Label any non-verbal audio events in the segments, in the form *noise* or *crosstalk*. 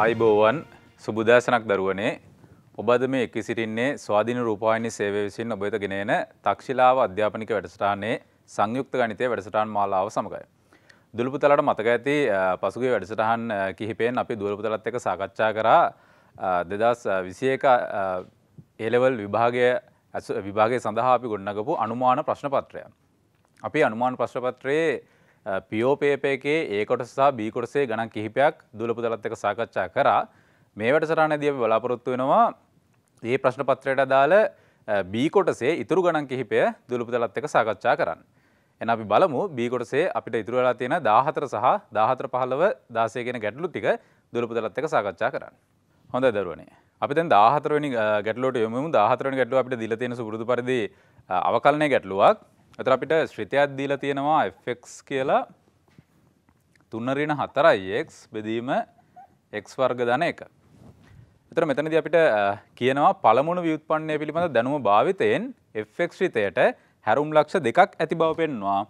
අයිබෝවන් සුබුදෑසනක් දරුවනේ ඔබද මේ එක්කි සිටින්නේ ස්වාධීන රූපවාහිනී සේවය විසින් ඔබ වෙත ගෙනෙන තක්ෂිලාව අධ්‍යාපනික වැඩසටහනේ සංයුක්ත ගණිතය වැඩසටහන් මාලාව සමගයි. දුළුපුතලට මතක ඇති අ, පසුගිය වැඩසටහන් අ, කිහිපයෙන් අපි දුළුපුතලත් එක්ක සාකච්ඡා කරා දෙදස් විසියක ඒලෙවල් විභාගය ඇස- විභාගය සඳහා අපි ගොඩනගපු අනුමාන ප්‍රශ්න පත්‍රය. අපි අනුමාන ප්‍රශ්නපත්‍රයේ පියෝපේපයකේ ඒ කොටස සහ බී කොටසේ ගණන් කිහිපයක් දුලපුදලත් එක සාකච්ඡා කරා මේ වැඩසටහනදී අපි බලාපොරොත්තු වෙනවා ඒ ප්‍රශ්න පත්‍රයට අදාළ බී කොටසේ ඉතුරු ගණන් කිහිපය දුලපුදලත් එක සාකච්ඡා කරන්න. එන අපි බලමු බී කොටසේ අපිට ඉතුරු වෙලා තියෙන 14 සහ 14 15 16 කියන ගැටලු ටික දුලපුදලත් එක සාකච්ඡා කරන්න. හොඳයි දරුවනේ. අපි දැන් 14 වෙනි අ, ගැටලුවට යමු. 14 වෙනි ගැටලුව අපිට දීලා තියෙන සුපුරුදු පරිදි අ, අවකලනය ගැටලුවක්. එතකොට අපිට ශ්‍රිතයක් දීලා තියෙනවා fx කියලා 3 ඍණ 4x බෙදීම x වර්ග ධන 1. එතකොට මෙතනදී අපිට අ, කියනවා පළමුණු ව්‍යුත්පන්නය පිළිබඳ දැනුම භාවිතයෙන් fx ශ්‍රිතයට හැරුම් ලක්ෂ දෙකක් ඇති බව පෙන්වනවා.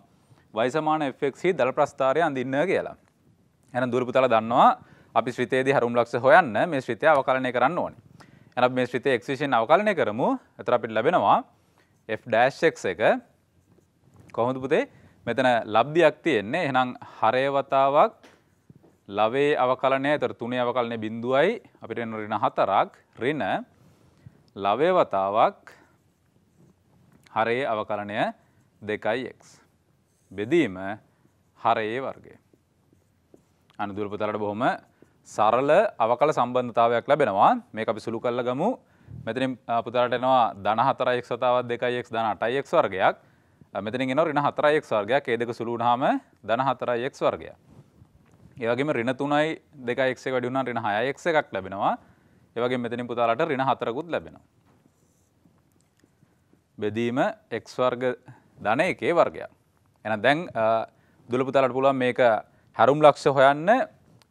y සමාන fx හි දල ප්‍රස්ථාරය අඳින්න කියලා. එහෙනම් දුරපුතල දන්නවා අපි ශ්‍රිතයේදී හැරුම් ලක්ෂ හොයන්න මේ ශ්‍රිතය අවකලනය කරන්න ඕනේ. එහෙනම් අපි මේ ශ්‍රිතය x විසින් අවකලනය කරමු. එතකොට අපිට ලැබෙනවා f' x එක කොහොමද පුතේ? මෙතන ලබ්ධියක් තියෙන්නේ. එහෙනම් හරය වතාවක්. ලවේ අවකලනය එතකොට තුනේ අවකලනය බිඳුවයි. අපිට එන ඍණ හතරක්. ඍණ ලවේ වතාවක් හරයේ අවකලනය 2x බෙදීම හරයේ වර්ගය. අනුදුර පුතලට බොහොම සරල අවකල සම්බන්ධතාවයක් ලැබෙනවා. මේක අපි සුළු කරලා ගමු. මෙතනින් අ, පුතලට එනවා ධන 4x වතාවක් 2x ධන 8x වර්ගයක්. අ, මෙතනින් එනවා ඍණ 4x වර්ගයක් ඒ දෙක සුළු වුණාම ධන 4x වර්ගයක් ඒ වගේම ඍණ 3යි 2x එක වැඩි වුණාම ඍණ 6x එකක් ලැබෙනවා ඒ වගේම මෙතනින් පුතාලට ඍණ 4කුත් ලැබෙනවා බෙදීම x වර්ග ධන එකේ වර්ගයක්. එහෙනම් දැන් අ, දුල පුතාලට පුළුවන් මේක හැරුම් ලක්ෂ හොයන්න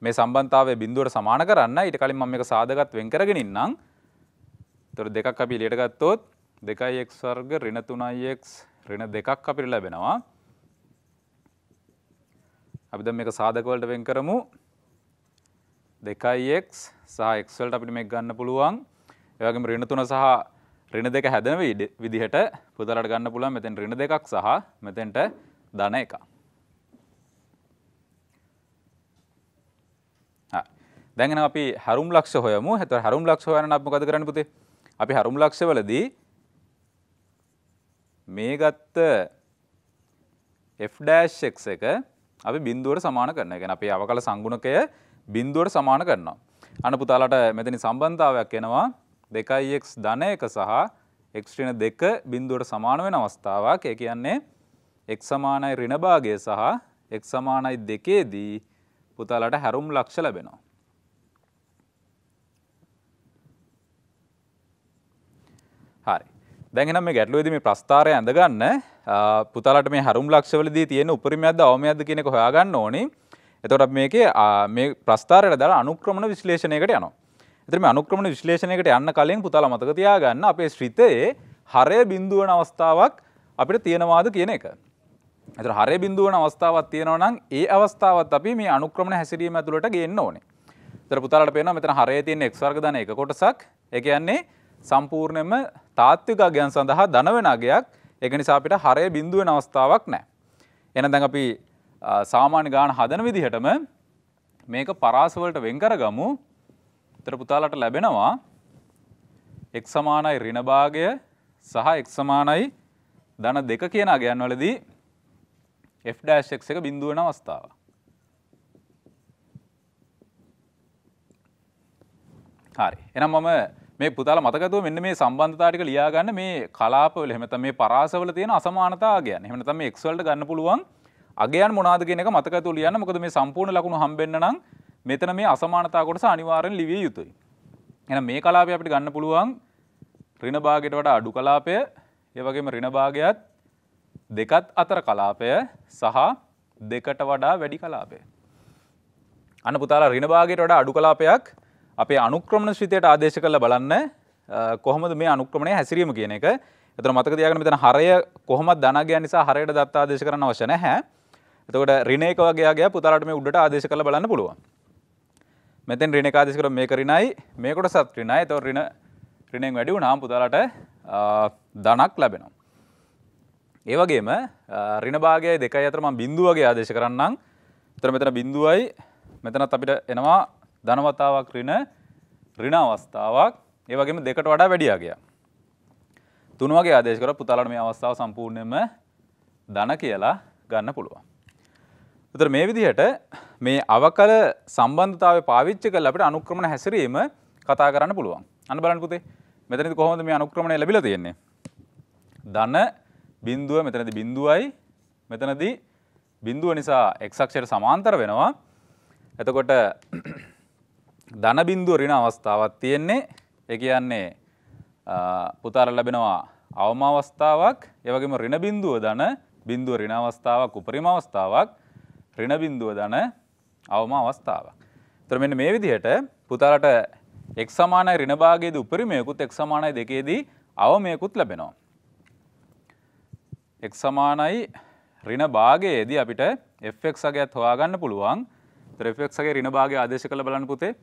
මේ සම්බන්ධතාවය බිඳුවට සමාන කරන්න. ඊට කලින් මම මේක සාදගත් වෙන් කරගෙන ඉන්නම්. ඒතර දෙකක් අපි එළියට ගත්තොත් 2x වර්ග ඍණ 3x ඍණ දෙකක් අපිට ලැබෙනවා. අපි දැන් මේක සාධක වලට වෙන් කරමු. 2x සහ x වලට අපිට මේක ගන්න පුළුවන්. ඒ වගේම ඍණ 3 සහ ඍණ දෙක හැදෙන විඩ- විදිහට පුතලට ගන්න පුළුවන් මෙතෙන් ඍණ දෙකක් සහ මෙතෙන්ට ධන එකක්. හරි. දැන් එහෙනම් අපි හැරුම් ලක්ෂ හොයමු. එතකොට හැරුම් ලක්ෂ හොයන්න අපි මොකද කරන්න පුතේ? අපි හැරුම් ලක්ෂ වලදී මේ ගත්ත f'(x) එක අපි බිඳුවට සමාන කරනවා. ඒ කියන්නේ අපේ අවකල සංගුණකය බිඳුවට සමාන කරනවා. අන්න පුතාලට මෙතන සම්බන්ධතාවයක් එනවා 2x ධන 1 සහ x ඍණ 2 බිඳුවට සමාන වෙන අවස්ථාවක්. ඒ කියන්නේ x සමානයි ඍණ භාගය සහ x සමානයි 2 දී පුතාලට හැරුම් ලක්ෂ ලැබෙනවා. හරි. දැන් එහෙනම් මේ ගැටලුවේදී මේ ප්‍රස්ථාරය ඇඳගන්න අ, පුතාලට මේ හැරුම් ලක්ෂවලදී තියෙන උපරිමයක්ද අවමයක්ද කියන එක හොයාගන්න ඕනේ. එතකොට අපි මේකේ අ, මේ ප්‍රස්ථාරයට දාලා අනුක්‍රමණ විශ්ලේෂණයකට යනවා. එතකොට මේ අනුක්‍රමණ විශ්ලේෂණයකට යන්න කලින් පුතාලා මතක තියාගන්න අපේ ශ්‍රිතයේ හරය බිඳුව වෙන අවස්ථාවක් අපිට තියෙනවාද කියන එක. එතකොට හරය බිඳුව වෙන අවස්ථාවක් තියෙනවා නම් ඒ අවස්ථාවත් අපි මේ අනුක්‍රමණ හැසිරීම ඇතුළට ගේන්න ඕනේ. එතකොට පුතාලට පේනවා මෙතන හරයේ තියෙන x වර්ග ධන එක කොටසක්. ඒ කියන්නේ සම්පූර්ණයෙන්ම තාත්වික අගයන් සඳහා ධන වෙන අගයක්. ඒක නිසා අපිට හරය බිඳුව වෙන අවස්ථාවක් නැහැ. එහෙනම් දැන් අපි අ, සාමාන්‍ය ගාන හදන විදිහටම මේක පරාස වලට වෙන් කරගමු. එතකොට පුතාලට ලැබෙනවා x සමානයි ඍණ භාගය සහ x සමානයි ධන දෙක කියන අගයන් වලදී f' x එක බිඳුව වෙන අවස්ථාව. හරි. එහෙනම් මම මේ පුතාලා මතකතුව මෙන්න මේ සම්බන්ධතා ටික ලියා ගන්න මේ කලාපවල එහෙම නැත්නම් මේ පරාසවල තියෙන අසමානතා අගයන්. එහෙම නැත්නම් මේ x වලට ගන්න පුළුවන් අගයන් මොනවාද කියන එක මතකතුව ලියන්න. මොකද මේ සම්පූර්ණ ලකුණු හම්බෙන්න නම් මෙතන මේ අසමානතා කොටස අනිවාර්යෙන් ලිවිය යුතුයි. එහෙනම් මේ කලාපය අපිට ගන්න පුළුවන් ඍණ භාගයට වඩා අඩු කලාපය, ඒ වගේම ඍණ භාගයත් දෙකත් අතර කලාපය සහ දෙකට වඩා වැඩි කලාපය. අන්න පුතාලා ඍණ භාගයට වඩා අඩු කලාපයක් අපේ අනුක්‍රමණ ශ්‍රිතයට ආදේශ කරලා බලන්න අ, කොහොමද මේ අනුක්‍රමණය හැසිරීම කියන එක. එතන මතක තියාගන්න මෙතන හරය කොහොමද ධනගය නිසා හරයට දත්ත ආදේශ කරන්න අවශ්‍ය නැහැ. එතකොට ඍණ එක වගේ අගය පුතාලාට මේ උඩට ආදේශ කරලා බලන්න පුළුවන්. මෙතෙන් රින ආදේශ කරොත් මේක ඍණයි මේකට සත් ඍණයි. ඒතකොට ඍණ ඍණයෙන් වැඩි වුණාම පුතාලට ධනක් ලැබෙනවා. ඒ වගේම ඍණ භාගයයි දෙකයි අතර මම බිඳුව වගේ ආදේශ කරන්නම්. එතන මෙතන බිඳුවයි මෙතනත් අපිට එනවා ධනවතාවක් ඍණ ඍණ අවස්ථාවක්. ඒ වගේම දෙකට වඩා වැඩි ආගයක්. තුන වගේ ආදේශ කරලා පුතාලට මේ අවස්ථාව සම්පූර්ණයෙන්ම ධන කියලා ගන්න පුළුවන්. උතර මේ විදිහට මේ අවකල සම්බන්ධතාවය පාවිච්චි කරලා අපිට අනුක්‍රමණ හැසිරීම කතා කරන්න පුළුවන්. අන්න බලන්න පුතේ. මෙතනදි කොහොමද මේ අනුක්‍රමණය ලැබිලා තියෙන්නේ? ධන බිඳුව මෙතනදි බිඳුවයි මෙතනදී බිඳුව නිසා x අක්ෂයට සමාන්තර වෙනවා. එතකොට ධන බිඳුව ඍණ අවස්ථාවක් තියෙන්නේ. ඒ කියන්නේ පුතාට ලැබෙනවා අවම අවස්ථාවක් ඒ වගේම ඍණ බිඳුව ධන බිඳුව ඍණ අවස්ථාවක් උපරිම අවස්ථාවක් ඍණ බිඳුව ධන අවම අවස්ථාවක්. ඒතර මෙන්න මේ විදිහට පුතාලට x සමානයි ඍණ භාගයේදී උපරිමයකුත් x සමානයි දෙකේදී අවමයකුත් ලැබෙනවා. x සමානයි ඍණ භාගයේදී අපිට fx අගයත් හොයාගන්න පුළුවන්. ඒතර fx අගේ ඍණ භාගය ආදේශ කරලා බලන්න පුතේ.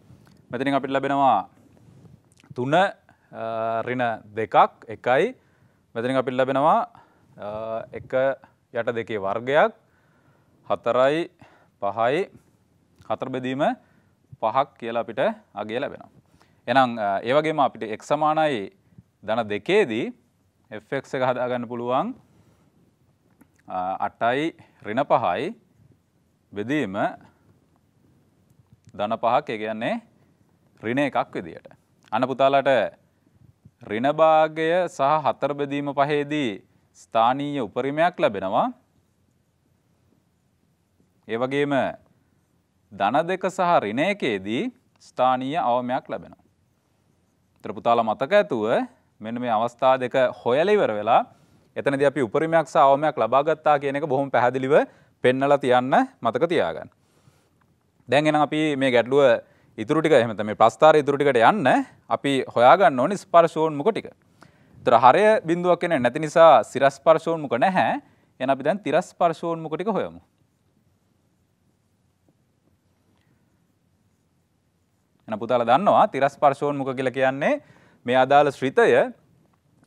මෙතනින් අපිට ලැබෙනවා 3 රින දෙකක් එකයි. මෙතනින් අපිට ලැබෙනවා එක යට දෙකේ වර්ගයක්. හතරයි පහයි. හතර බෙදීම පහක් කියලා අපිට අගේ ලැබෙනවා. එනම් ඒවගේම අපිට එක් සමානයි ධන දෙකේදී Fx එක හදාගන්න පුළුවන්. අටයි රින පහයි. බෙදීම ධන පහක් ඒ කියන්නේ රින එකක් විදියට. අන පුතාලට රිනභාගය සහ හතර බෙදීම පහේදී ස්ථානීය උපරිමයක් ලැබෙනවා. ඒ වගේම ධන දෙක සහ රිනයකේදී ස්ථානීය අවමයක් ලැබෙනවා. තර පුතාල මතක ඇතුව මෙන්න මේ අවස්ථා දෙක හොයල ඉවර වෙලා එතනදී අපි උපරිමයක් සහ අවමයක් ලබාගත්තා කියන එක බොහොම පැහැදිලිව පෙන්නලා තියන්න මතක තියාගන්න. දැන් එනම් අපි මේ ගැටලුව ඉතුරු ටික එහෙම තමයි ප්‍රස්ථාර ඉතුරු ටිකට යන්න අපි හොයාගන්න ඕනේ ස්පර්ශෝන්මුඛ ටික. ඒතර හරය බිඳුවක් කියන්නේ නැති නිසා සිරස්පර්ශෝන්මුඛ නැහැ. එහෙනම් අපි දැන් තිරස්පර්ශෝන්මුඛ ටික හොයමු. එහෙනම් පුතාලා දන්නවා තිරස්පර්ශෝන්මුඛ කියලා කියන්නේ මේ අදාළ ශ්‍රිතය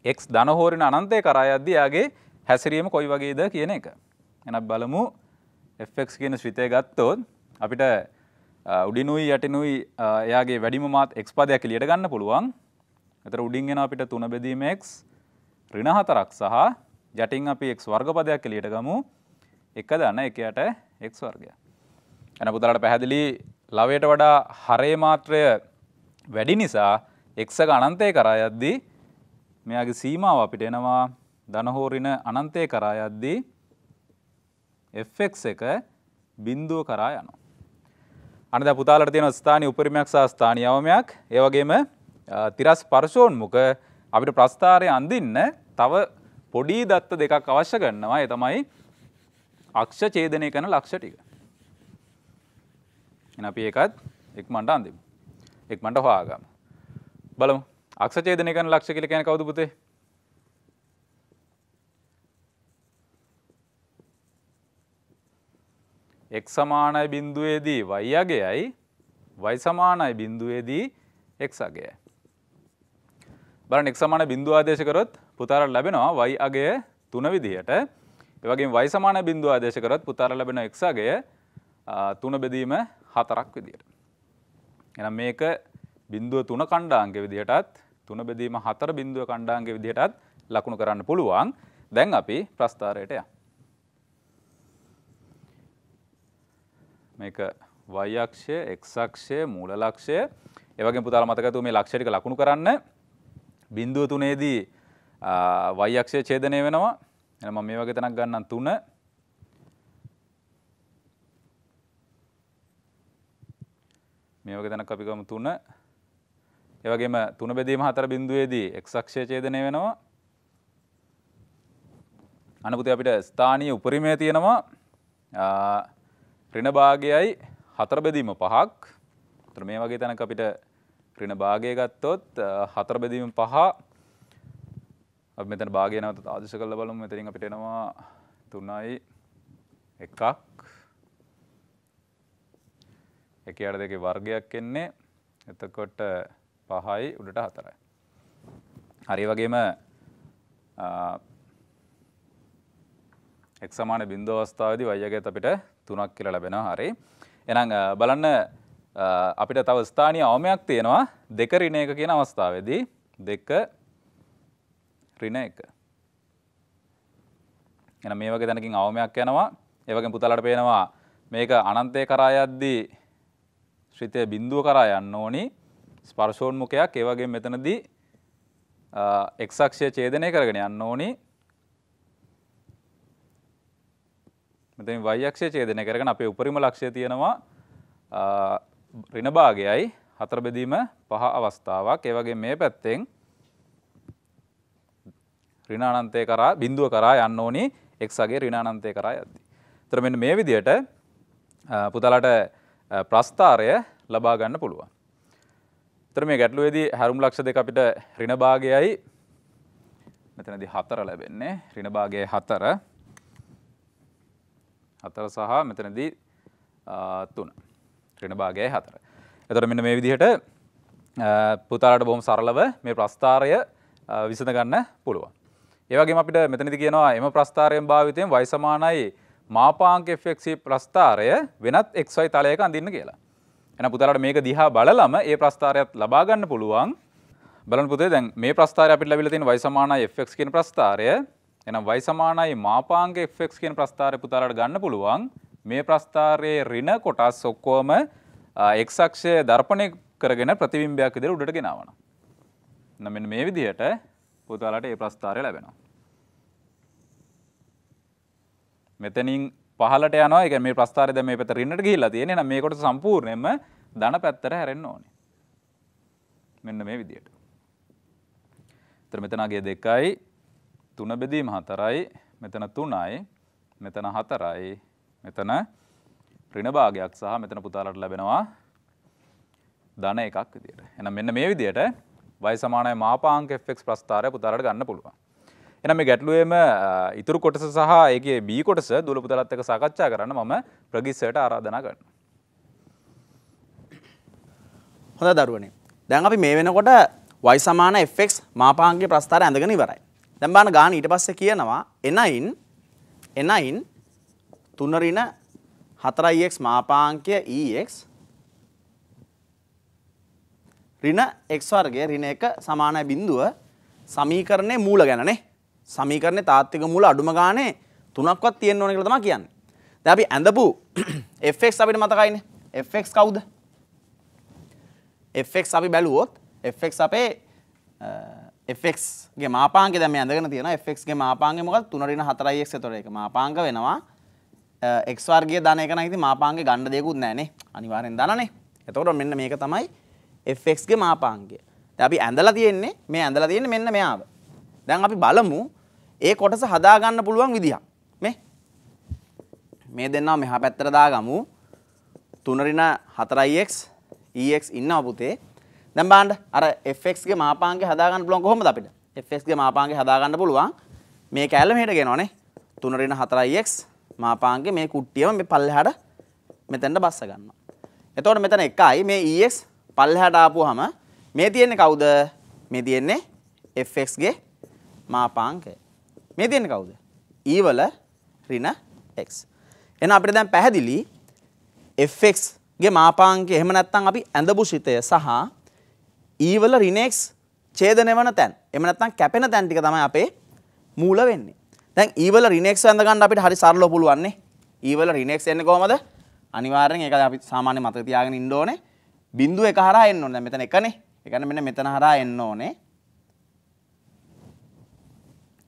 x ධන හෝරණ අනන්තය කරා යද්දී යාගේ හැසිරීම කොයි වගේද කියන එක. එහෙනම් බලමු fx කියන ශ්‍රිතය ගත්තොත් අපිට උඩිනුයි යටිනුයි එයාගේ වැඩිම මාත් එක් පදයක් එලියට ගන්න පුළුවන්. එතර උඩින්ගෙන අපිට තුන බෙදීම එක් රින හතරක් සහ යටින් අපි එක් වර්ගපදයක් එලියට ගමු. එක දන්න එකයට එක් වර්ගය එන පුතරට පැහැදිලි ලවයට වඩා හරේ මාත්‍රය වැඩි නිසා එක්සක අනන්තය කරා යද්දී මෙයාගේ සීමාව අපිට එනවා. ධනහෝරින අනන්තය කරා යද්දී F එක බින්දුව කරා යනවා. අනද පුතාලට තියෙන ස්ථානය උපරිමයක් සහ ස්ථානීය අවමයක් ඒ වගේම තිරස් පර්ශෝන්මුඛ අපිට ප්‍රස්ථාරය අඳින්න තව පොඩි දත්ත දෙකක් අවශ්‍ය කරනවා ඒ තමයි අක්ෂ ඡේදනය කරන ලක්ෂ ටික. එහෙනම් අපි ඒකත් ඉක්මනට අඳිමු. ඉක්මනට හොයාගමු. බලමු. අක්ෂ ඡේදනය කරන ලක්ෂ කියලා කියන්නේ කවුද එක් සමානයි බින්දුවේදී y අගයයි y සමානයි බින්දුවේදී x අගයයි. බලන්න x සමාන බින්දුව ආදේශ කරොත් පුතාලට ලැබෙනවා y අගය තුන විදිහට. ඒ වගේම y සමාන බින්දුව ආදේශ කරොත් පුතාලට ලැබෙන x අගය තුන බෙදීම හතරක් විදිහට. එහෙනම් මේක බින්දුව තුන කණ්ඩාංග විදිහටත් තුන බෙදීම හතර බින්දුව කණ්ඩාංග විදිහටත් ලකුණු කරන්න පුළුවන්. දැන් අපි ප්‍රස්ථාරයට යමු. මේක වයක්ෂය එක්සක්ෂය මූල ලක්ෂය. ඒවගේ පුතාල මතකතු මේ ලක්ෂටික ලකුණු කරන්න. බින්දුව තුනේදී වයක්ෂය ඡේදනය වෙනවා. එම මේ වගේ තැනක් ගන්න තුන. මේ වගේ තැනක් අපිකම තුන. ඒවගේම තුන බෙදීම හතර බින්දුවේදී එක්සක්ෂය ඡේදනය වෙනවා. අනපුති අපිට ස්ථානීය උපරිමය තියෙනවා. රින භාගයයි හතර බෙදීම පහක්. තර මේ වගේ තැනක අපිට රින භාගය ගත්තොත් හතර බෙදීම පහ. මෙතන භාගය නැවත ආදශ කල බලමු. මෙතරින් අපිට එනවා තුනයි එකක්. එක අඩ දෙක වර්ගයක් එන්නේ. එතකොට පහයි උඩට හතරයි. හරි වගේම එක් සමාන බින්දු අවස්ථාවේදී වයගත් අපිට තුනක් කියලා ලැබෙනවා හරි. එහෙනම් බලන්න අපිට තව ස්ථානීය අවමයක් තියෙනවා දෙක ඍණ එක කියන අවස්ථාවේදී දෙක ඍණ එක. එහෙනම් මේ වගේ තැනකින් අවමයක් යනවා. ඒ වගේම පුතාලට පේනවා මේක අනන්තය කරා යද්දී ශ්‍රිතය බිඳුව කරා යන්න ඕනි. ස්පර්ශෝන්මුඛයක් ඒ වගේම මෙතනදී එක් අක්ෂය ඡේදනය කරගෙන යන්න ඕනි. මෙතන y අක්ෂය ඡේදනය කරගෙන අපේ උපරිම ලක්ෂ්‍යය තියෙනවා ඍණ භාගයයි හතර බෙදීම පහ අවස්ථාවක්. ඒ වගේ මේ පැත්තෙන් ඍණ අනන්තය කරා බිඳුව කරා යන්න ඕනි x අගේ ඍණ අනන්තය කරා යද්දී. ඒතර මෙන්න මේ විදිහට පුතාලට ප්‍රස්ථාරය ලබා ගන්න පුළුවන්. ඒතර මේ ගැටලුවේදී හැරුම් ලක්ෂ දෙක අපිට ඍණ භාගයයි මෙතනදී 4 ලැබෙන්නේ. ඍණ භාගයයි 4 4 සහ මෙතනදී 3. ක්‍රණ භාගයයි හතර. එතොට මෙන්න මේ විදිහට පුතාලට බොහොම සරලව මේ ප්‍රස්ථාරය විසඳ ගන්න පුළුවන්. ඒවගේ අපිට මෙතනති කියනවා එම ප්‍රස්ථාරයෙන් භාවිතයෙන් වයිසමානයි මාපාංක එෆෙක්සි ප්‍රස්ථාරය වෙනත් එක්වයි තලයක අඳන්න කියලා. එන පුතාලට මේක දිහා බලලම ඒ ප්‍රස්ථාරයත් ලබාගන්න පුළුවන් බලන් පුතේ දැන් මේ ප්‍රස්ථාරය අපිට ලැබිලා තියෙන වයිසමානයි එෆෙක්ස් කියන ප්‍රස්ථාරය එනම් වයිසමානයි මාපාංක එෆෙක්ස් කියන ප්‍රස්ථාරය පුතාලට ගන්න පුළුවන් මේ ප්‍රස්ථාරයේ රින කොටස් ඔක්කෝම එක්සක්ෂය දර්පණය කරගෙන ප්‍රතිබිම්බයක් ඉදිර උඩට ගෙනාවන. නමෙන් මේ විදිහට පුතාලට ඒ ප්‍රස්ථාරය ලැබෙනවා. මෙතනින් පහලට යනවා එක මේ ප්‍රස්ථාරද මේ පැත රින්නට ගිහිල්ලා තියෙන නම් මේකොට සම්පූර්ණයෙන්ම ධන පැත්තට හැරෙන්න ඕනේ. මෙන්න මේ විදිහට. ඒතර මෙතනගේ දෙකයි තුන බෙදීම හතරයි මෙතන තුනයි මෙතන හතරයි මෙතන ඍණ භාගයක් සහ මෙතන පුතාලට ලැබෙනවා ධන එකක් විදියට. එහෙනම් මෙන්න මේ විදියට y සමානයි මාපාංක fx ප්‍රස්ථාරය පුතාලට ගන්න පුළුවන්. එහෙනම් මේ ගැටලුවේම ඉතුරු කොටස සහ ඒකේ b කොටස දුල පුතාලත් එක්ක සාකච්ඡා කරන්න මම ප්‍රගිස්සයට ආරාධනා කරනවා. හොඳ දරුවනේ. දැන් අපි මේ වෙනකොට y සමාන fx මාපාංකයේ ප්‍රස්ථාරය ඇඳගෙන ඉවරයි. දැන් බලන්න ගාන ඊට පස්සේ කියනවා එනයින් එනයින් තුනරින හතරයික් මාපාංකය EX රින එක් වර්ගය රින එක සමානය බින්දුව සමීකරණය මූල ගැනනේ සමීකරණය තාත්තික මූල අඩුම ගානේ තුනක්වත් තියෙන්න ඕන කියලා තමයි කියන්නේ. දැන් අපි ඇඳපු *coughs* fx අපිට මතකයිනේ. fx කවුද? fx අපි බැලුවොත් fx අපේ fx ගේ මාපාංකය දැන් මේ ඇඳගෙන තියෙනවා fx ගේ මාපාංකය මොකක්ද 3 රින 4x එතකොට ඒක මාපාංක වෙනවා එක් වර්ගයේ ධන එක නම් ඉතින් මාපාංගේ ගන්න දෙයක්වත් නැහනේ. අනිවාර්යෙන් ධනනේ. එතකොට මෙන්න මේක තමයි fx ගේ මාපාංගය. දැන් අපි ඇඳලා තියෙන්නේ මේ ඇඳලා තියෙන්නේ මෙන්න මෙයාව. දැන් අපි බලමු ඒ කොටස හදා ගන්න පුළුවන් විදිහක්. මේ මේ දෙන්නා මෙහා පැත්තට දාගමු. 3 රින 4x ex ඉන්නවා පුතේ. දැන් බලන්න අර fx ගේ මාපාංගය හදා ගන්න පුළුවන් කොහොමද අපිට? fx ගේ මාපාංගය හදා ගන්න පුළුවන් මේ කැලම හෙට ගෙනවනේ. 3 රින 4x මාපාංගේ මේ කුට්ටියම මේ පල්ලෙහාට මෙතෙන්ට බස්ස ගන්නවා. එතකොට මෙතන එකයි මේ EX පල්ලෙහාට ආපුවාම මේ තියෙන්නේ කවුද? මේ තියෙන්නේ fx ගේ මාපාංකය. මේ තියෙන්නේ කවුද? E වල ඍණ x. එහෙනම් අපිට දැන් පැහැදිලි fx ගේ මාපාංකය එහෙම නැත්නම් අපි ඇඳපු ශිතය සහ E වල ඍණ x ඡේදනය වන තැන්. එහෙම නැත්නම් කැපෙන තැන් ටික තමයි අපේ මූල වෙන්නේ. දැන් ඊවල රිනෙක්ස් ඇඳ ගන්න අපිට හරි සරලව පුළුවන් නේ. ඊවල රිනෙක්ස් එන්නේ කොහමද? අනිවාර්යෙන් ඒක අපි සාමාන්‍ය මතක තියාගෙන ඉන්න ඕනේ. බිඳුව එක හරහා එන්න ඕනේ. දැන් මෙතන එකනේ. ඒ කියන්නේ මෙන්න මෙතන හරහා එන්න ඕනේ.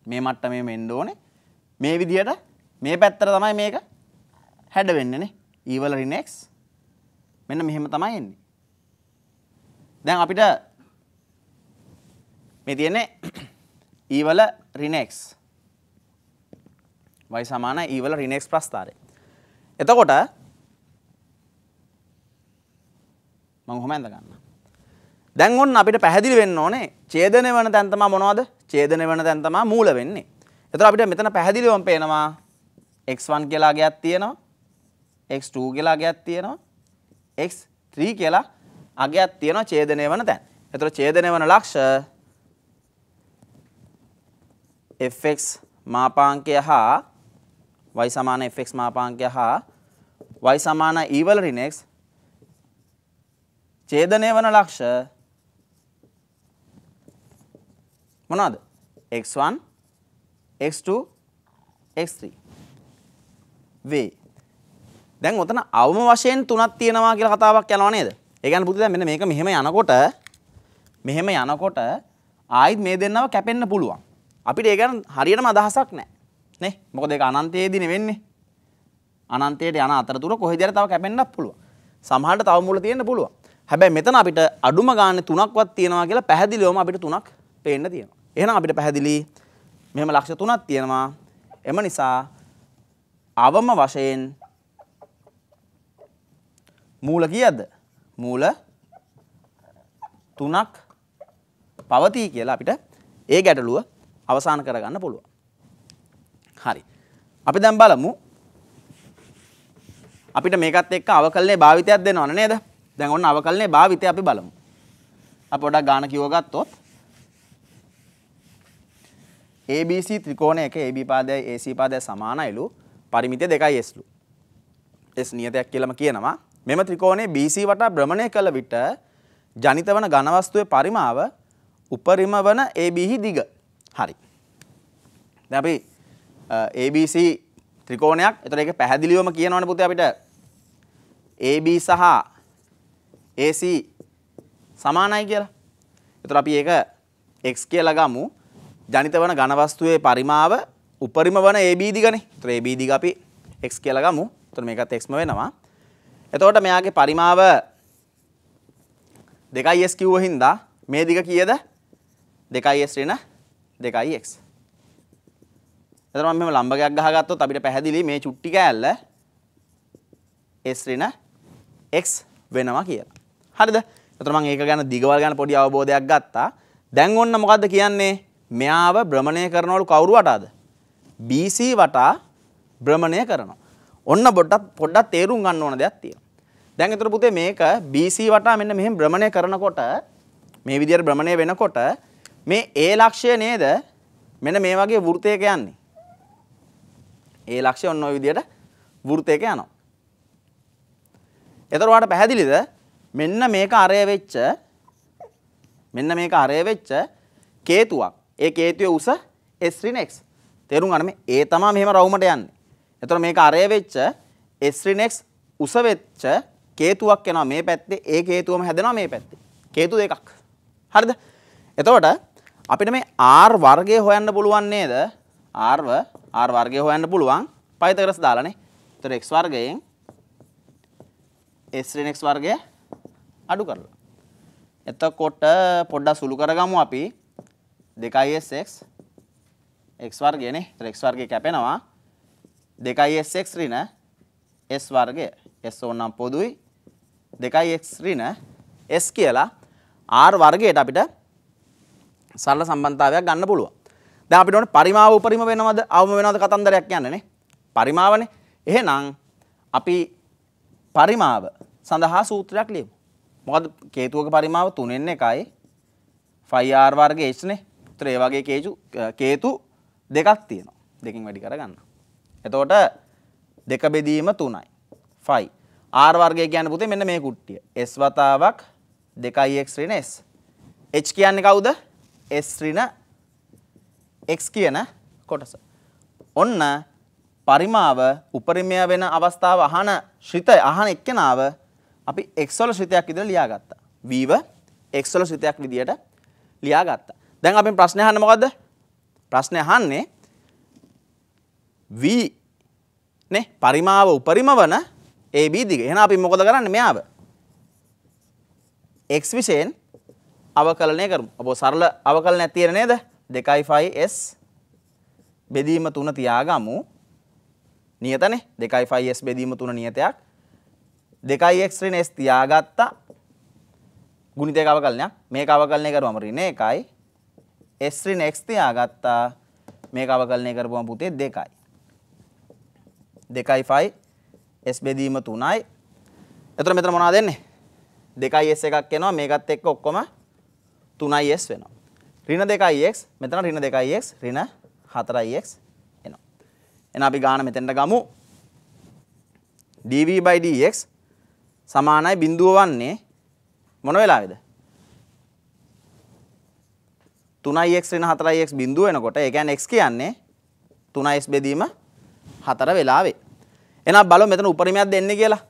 මේ මට්ටමේම එන්න ඕනේ. මේ විදිහට මේ පැත්තට තමයි මේක හැඩ වෙන්නේ නේ. ඊවල රිනෙක්ස් මෙන්න මෙහෙම තමයි එන්නේ. දැන් අපිට මේ තියෙන්නේ *clears throat* ඊවල රිනෙක්ස් y සමාන e වල ඍණ x ප්‍රස්ථාරය. එතකොට මම කොහොම ඇඳ ගන්න. දැන් ඔන්න අපිට පැහැදිලි වෙන්න ඕනේ ඡේදනය වෙන තැන් තමයි මොනවද? ඡේදනය වෙන තැන් තමයි මූල වෙන්නේ. එතකොට අපිට මෙතන පැහැදිලිවම පේනවා x1 කියලා ගයක් තියෙනවා. x2 කියලා ගයක් තියෙනවා. x 3 කියලා අගයක් තියෙනවා ඡේදනය වන තැන්. එතකොට ඡේදනය වන ලක්ෂ fx මාපාංකය හා y සමාන fx මාපාංකය හා y සමාන e වල ඍණ x ඡේදනය වන ලක්ෂ මොනවාද? x1 x2 x3 වේ. දැන් ඔතන අවම වශයෙන් තුනක් තියෙනවා කියලා කතාවක් යනවා නේද? ඒ කියන්නේ පුතේ දැන් මෙන්න මේක මෙහෙම යනකොට මෙහෙම යනකොට ආයිත් මේ දෙන්නව කැපෙන්න පුළුවන්. අපිට ඒ ගැන හරියටම අදහසක් නැහැ. නේ? මොකද ඒක අනන්තයේදී වෙන්නේ. අනන්තයට යන අතරතුර කොහෙද හරි තව කැපෙන්නත් පුළුවන්. සමහරට තව මුල තියෙන්න පුළුවන්. හැබැයි මෙතන අපිට අඩුම ගානේ තුනක්වත් තියෙනවා කියලා පැහැදිලිවම අපිට තුනක් පේන්න තියෙනවා. එහෙනම් අපිට පැහැදිලි මෙහෙම ලක්ෂ තුනක් තියෙනවා. එම නිසා අවම වශයෙන් මූල කීයද? මූල තුනක් පවතී කියලා අපිට ඒ ගැටලුව අවසන් කරගන්න පුළුවන්. හරි. අපි දැන් බලමු අපිට මේකත් එක්ක අවකලනයේ භාවිතයක් දෙනවනේ නේද? දැන් ඔන්න අවකලනයේ භාවිතය අපි බලමු. අපි පොඩක් ගාන කිව්ව ගත්තොත් ABC ත්‍රිකෝණයක AB පාදයයි AC පාදයයි සමානයිලු පරිමිතිය 2යි Sලු. S නියතයක් කියලාම කියනවා. මෙම ත්‍රිකෝණයේ BC වටා භ්‍රමණය කළ විට ජනිත වන ඝන වස්තුවේ පරිමාව උපරිම වන AB හි දිග. හරි. දැන් අපි ABC ත්‍රිකෝණයක්. එතකොට ඒක පැහැදිලිවම කියනවනේ පුතේ අපිට AB සහ AC සමානයි කියලා. එතකොට අපි ඒක x කියලා ගමු. ජනිත වන ඝන වස්තුවේ පරිමාව උපරිම වන AB දිගනේ. ඒතර AB දිග අපි x කියලා ගමු. එතකොට මේකත් xම වෙනවා. එතකොට මෙයාගේ පරිමාව 2s කිව්ව හින්දා මේ දිග කීයද? 2s ඍණ 2x. එතකොට මම මෙහෙම ලම්බකයක් ගහගත්තොත් අපිට පැහැදිලි මේ චුට්ටි කෑල්ල s ඍණ x වෙනවා කියලා. හරිද? එතකොට මම ඒක ගැන දිගවල් ගැන පොඩි අවබෝධයක් ගත්තා. දැන් ඔන්න මොකද්ද කියන්නේ? මෙයාව භ්‍රමණය කරනවලු කවුරු වටාද? BC වටා භ්‍රමණය කරනවා. ඔන්න පොඩ්ඩක් පොඩ්ඩක් තේරුම් ගන්න ඕන දෙයක් තියෙනවා. දැන් එතකොට පුතේ මේක BC වටා මෙන්න මෙහෙම භ්‍රමණය කරනකොට මේ විදිහට භ්‍රමණය වෙනකොට මේ A ලක්ෂය නේද මෙන්න මේ වගේ වෘතයක යන්නේ. A ලක්ෂය ඔන්න ඔය විදිහට වෘතයක යනවා. එතකොට ඔයාලට පැහැදිලිද මෙන්න මේක අරය වෙච්ච මෙන්න මේක අරය වෙච්ච කේතුවක් ඒ කේතුවේ උස S ඍණ x. තේරුම් ගන්න මේ A තමයි මෙහෙම රවුමට යන්නේ. එතකොට මේක අරය වෙච්ච S ඍණ x උස වෙච්ච කේතුවක් එනවා මේ පැත්තේ ඒ කේතුවම හැදෙනවා මේ පැත්තේ. කේතු දෙකක්. හරිද? එතකොට අපිට මේ R වර්ගය හොයන්න පුළුවන් නේද? R ව R වර්ගය හොයන්න පුළුවන් පයිතගරස් දාලානේ. එතකොට x වර්ගයෙන් S ඍණ x වර්ගය අඩු කරලා. එතකොට පොඩ්ඩක් සුළු කරගමු අපි 2sx x වර්ගයනේ. ඒතර x වර්ගය කැපෙනවා 2sx ඍණ s වර්ගය. s ඕනම් පොදුයි 2x ඍණ s කියලා r වර්ගයට අපිට සරල සම්බන්ධතාවයක් ගන්න පුළුවන්. දැන් අපිට ඕනේ පරිමාව උපරිම වෙනවද අවම වෙනවද කතන්දරයක් කියන්නේ නේ. පරිමාවනේ. එහෙනම් අපි පරිමාව සඳහා සූත්‍රයක් ලියමු. මොකද කේතුවක පරිමාව 3න් එකයි 5r වර්ග h නේ. ඒතර ඒ වගේ කේතු කේතු දෙකක් තියෙනවා. දෙකකින් වැඩි කරගන්න. එතකොට දෙක බෙදීම 3යි. 5. R වර්ගය කියන්නේ පුතේ මෙන්න මේ කුට්ටිය. s වතාවක් 2x ඍණ s. h කියන්නේ කවුද? s ඍණ x කියන කොටස. ඔන්න පරිමාව උපරිමය වෙන අවස්ථාව අහන ශ්‍රිත අහන එක්කෙනාව අපි x වල ශ්‍රිතයක් විදිහට ලියාගත්තා. v ව x වල ශ්‍රිතයක් විදිහට ලියාගත්තා. දැන් අපි ප්‍රශ්නේ අහන්නේ මොකද්ද? ප්‍රශ්නේ අහන්නේ v නේ පරිමාව උපරිම වන AB දිග. එහෙනම් අපි මොකද කරන්නේ මෙයාව? x විශයෙන් අවකලනය කරමු. අපෝ සරල අවකලනයක් තියෙන නේද? 2.5s බෙදීම 3 තියාගමු. නියතනේ 2.5s බෙදීම 3 නියතයක්. 2x ඍණ s තියාගත්තා. ගුණිතයක අවකලනයක්. මේක අවකලනය කරුවම ඍණ 1යි. s ඍණ x තියාගත්තා. මේක අවකලනය කරපුවම පුතේ 2යි. 2.5 s බෙදීම 3යි. එතකොට මෙතන මොනවද එන්නේ? දෙකයි s එකක් එනවා මේකත් එක්ක ඔක්කොම 3යි s වෙනවා. ඍණ 2x මෙතන ඍණ 2x ඍණ 4x එනවා. එහෙනම් අපි ගාන මෙතෙන්ට ගමු. dv dx සමානයි බිඳුව වන්නේ මොන වෙලාවේද? 3x ඍණ 4x බිඳුව වෙනකොට ඒ කියන්නේ x කියන්නේ 3s බෙදීම 4 වෙලාවේ. එහෙනම් බලමු මෙතන උපරිමයක් දෙන්නේ කියලා.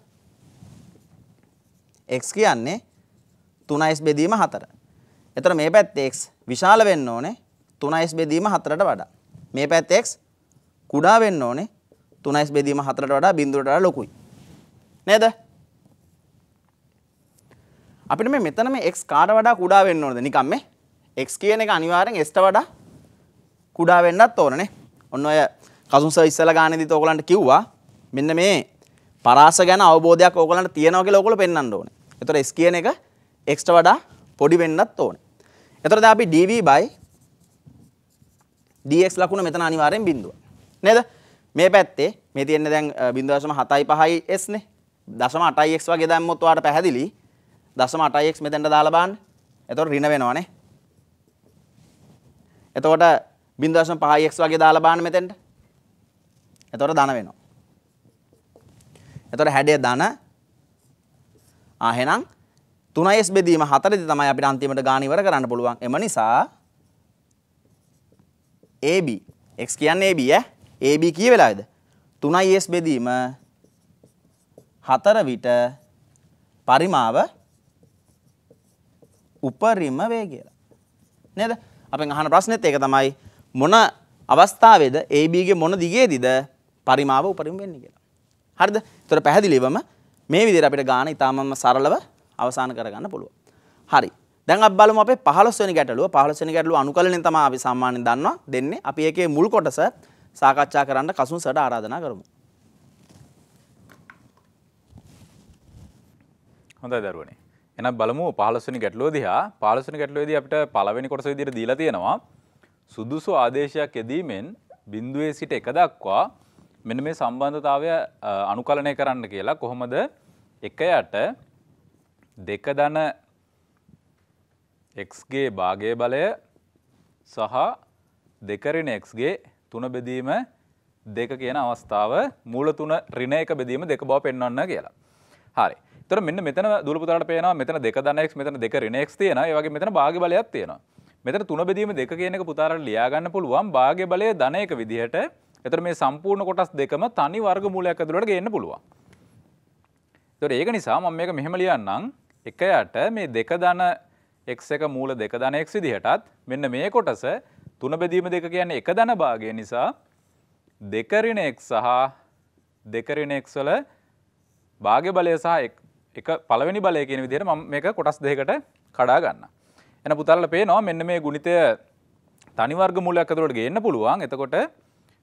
x කියන්නේ 3s බෙදීම 4. එතකොට මේ පැත්තේ x විශාල වෙන්න ඕනේ 3s බෙදීම 4ට වඩා. මේ පැත්තේ x කුඩා වෙන්න ඕනේ 3s බෙදීම 4ට වඩා බිඳුවට වඩා ලොකුයි. නේද? අපිට මේ මෙතන මේ x කාට වඩා කුඩා වෙන්න ඕනද? නිකන් මේ x කියන එක අනිවාර්යෙන් s ට වඩා කුඩා වෙන්නත් ඕනනේ. ඔන්න ඔය කසුන් සර් ඉස්සලා ගානේදීත් ඕගලන්ට කිව්වා මෙන්න මේ පරාස ගැන අවබෝධයක් ඕගලන්ට තියෙනවා කියලා ඕගොල්ලෝ පෙන්වන්න ඕනේ. එතකොට s කියන එක x ට වඩා පොඩි වෙන්නත් ඕනේ. එතකොට දැන් අපි dv by dx ලකුණ මෙතන අනිවාර්යෙන් බිඳුව. නේද? මේ පැත්තේ මේ තියෙන්නේ දැන් 0.75යි s නේ. 0.8යි x වගේ දැම්මොත් ඔයාලට පැහැදිලි. 0.8යි x මෙතෙන්ට දාලා බලන්න. එතකොට ඍණ වෙනවනේ. එතකොට 0.5යි x වගේ දාලා බලන්න මෙතෙන්ට. එතකොට ධන වෙනවා. එතකොට හැඩය ධන ආ එහෙනම් 3s බෙදීම 4දී තමයි අපිට අන්තිමට ගාන ඉවර කරන්න පුළුවන්. එම නිසා AB x කියන්නේ AB ඈ. AB කී වෙලාවේද? 3s බෙදීම 4 විට පරිමාව උපරිම වේ කියලා. නේද? අපෙන් අහන ප්‍රශ්නෙත් ඒක තමයි මොන අවස්ථාවේද AB ගේ මොන දිගේදීද පරිමාව උපරිම වෙන්නේ කියලා. හරිද? ඒතර පැහැදිලිවම මේ විදිහට අපිට ගාන ඉතාමම සරලව අවසන් කරගන්න පුළුවන්. හරි. දැන් අපි බලමු අපේ 15 වෙනි ගැටලුව. 15 වෙනි ගැටලුව අනුකලනෙන් තමයි අපි සාමාන්‍යයෙන් දන්නවා දෙන්නේ. අපි ඒකේ මුල් කොටස සාකච්ඡා කරන්න කසුන් සර්ට ආරාධනා කරමු. හොඳයි දරුවනේ. එහෙනම් බලමු 15 වෙනි ගැටලුව දිහා. 15 වෙනි ගැටලුවේදී අපිට පළවෙනි කොටස විදිහට දීලා තියෙනවා. සුදුසු ආදේශයක් යෙදීමෙන් බිඳුවේ සිට එක දක්වා මෙන්න මේ සම්බන්ධතාවය අ, අනුකලනය කරන්න කියලා කොහොමද එක යට දෙක ධන xගේ භාගය බලය සහ දෙකරින xගේ තුන බෙදීම දෙක කියන අවස්ථාව මූල තුන ඍණ එක බෙදීම දෙක බව පෙන්වන්න කියලා. හරි. ඒතර මෙන්න මෙතන දුල පුතාලට පේනවා මෙතන දෙක ධන x මෙතන දෙක ඍණ x තියෙනවා. ඒ වගේ මෙතන භාග්‍ය බලයක් තියෙනවා. මෙතන තුන බෙදීම දෙක කියන එක පුතාලට ලියා ගන්න පුළුවන් භාග්‍ය බලය ධන එක විදිහට. ඒතර මේ සම්පූර්ණ කොටස් දෙකම තනි වර්ග මූලයක් ඇතුළට ගේන්න පුළුවන්. ඒතර ඒක නිසා මම මේක මෙහෙම ලියන්නම්. එක යට මේ දෙක ධන x එක මූල දෙක ධන x විදිහටත් මෙන්න මේ කොටස තුන බෙදීම දෙක කියන්නේ එක ධන භාගය නිසා දෙක ඍණ x සහ දෙක ඍණ x වල භාග්‍ය බලය සහ එක්- එක පළවෙනි බලය කියන විදිහට මම මේක කොටස් දෙකකට කඩා ගන්න. එන පුතාලට පේනවා මෙන්න මේ ගුණිතය තනි වර්ග මූලයක් ඇතුළට ගේන්න පුළුවන්. එතකොට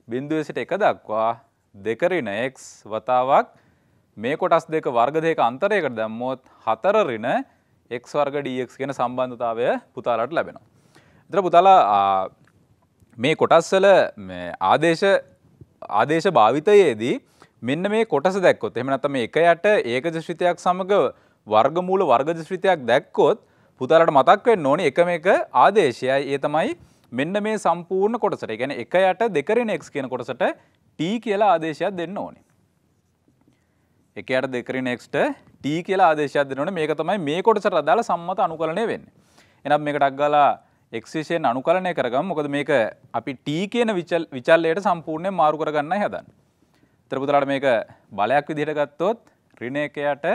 බිඳුවේ සිට එක දක්වා දෙක ඍණ x වතාවක් මේ කොටස් දෙක වර්ග දෙක අන්තරයකට දැම්මොත් හතර ඍණ x වර්ග dx කියන සම්බන්ධතාවය පුතාලට ලැබෙනවා. එතන පුතාලා ආ, මේ කොටස්වල මේ ආදේශ ආදේශ භාවිතයේදී මෙන්න මේ කොටස දැක්කොත් එහෙම නැත්නම් මේ එක යට ඒකජ ශ්‍රිතයක් සමග වර්ගමූල වර්ගජ ශ්‍රිතයක් දැක්කොත් පුතාලට මතක් වෙන්න ඕනේ එකම එක ආදේශයයි ඒ තමයි මෙන්න මේ සම්පූර්ණ කොටසට. ඒ කියන්නේ එක යට දෙකරින් x කියන කොටසට t කියලා ආදේශයක් දෙන්න ඕනේ. එක යට දෙකරින් x ට t කියලා ආදේශයක් දෙන්න ඕනේ. මේක තමයි මේ කොටසට අදාළ සම්මත අනුකලනය වෙන්නේ. එහෙනම් මේක ටක් ගාලා x විශයෙන් අනුකලනය කරගමු. මොකද මේක අපි t කියන විචල් විචල්‍යයට සම්පූර්ණයෙන් මාරු කරගන්නයි හදන්නේ. ඒතර පුතාලට මේක බලයක් විදිහට ගත්තොත් ඍණ එකයට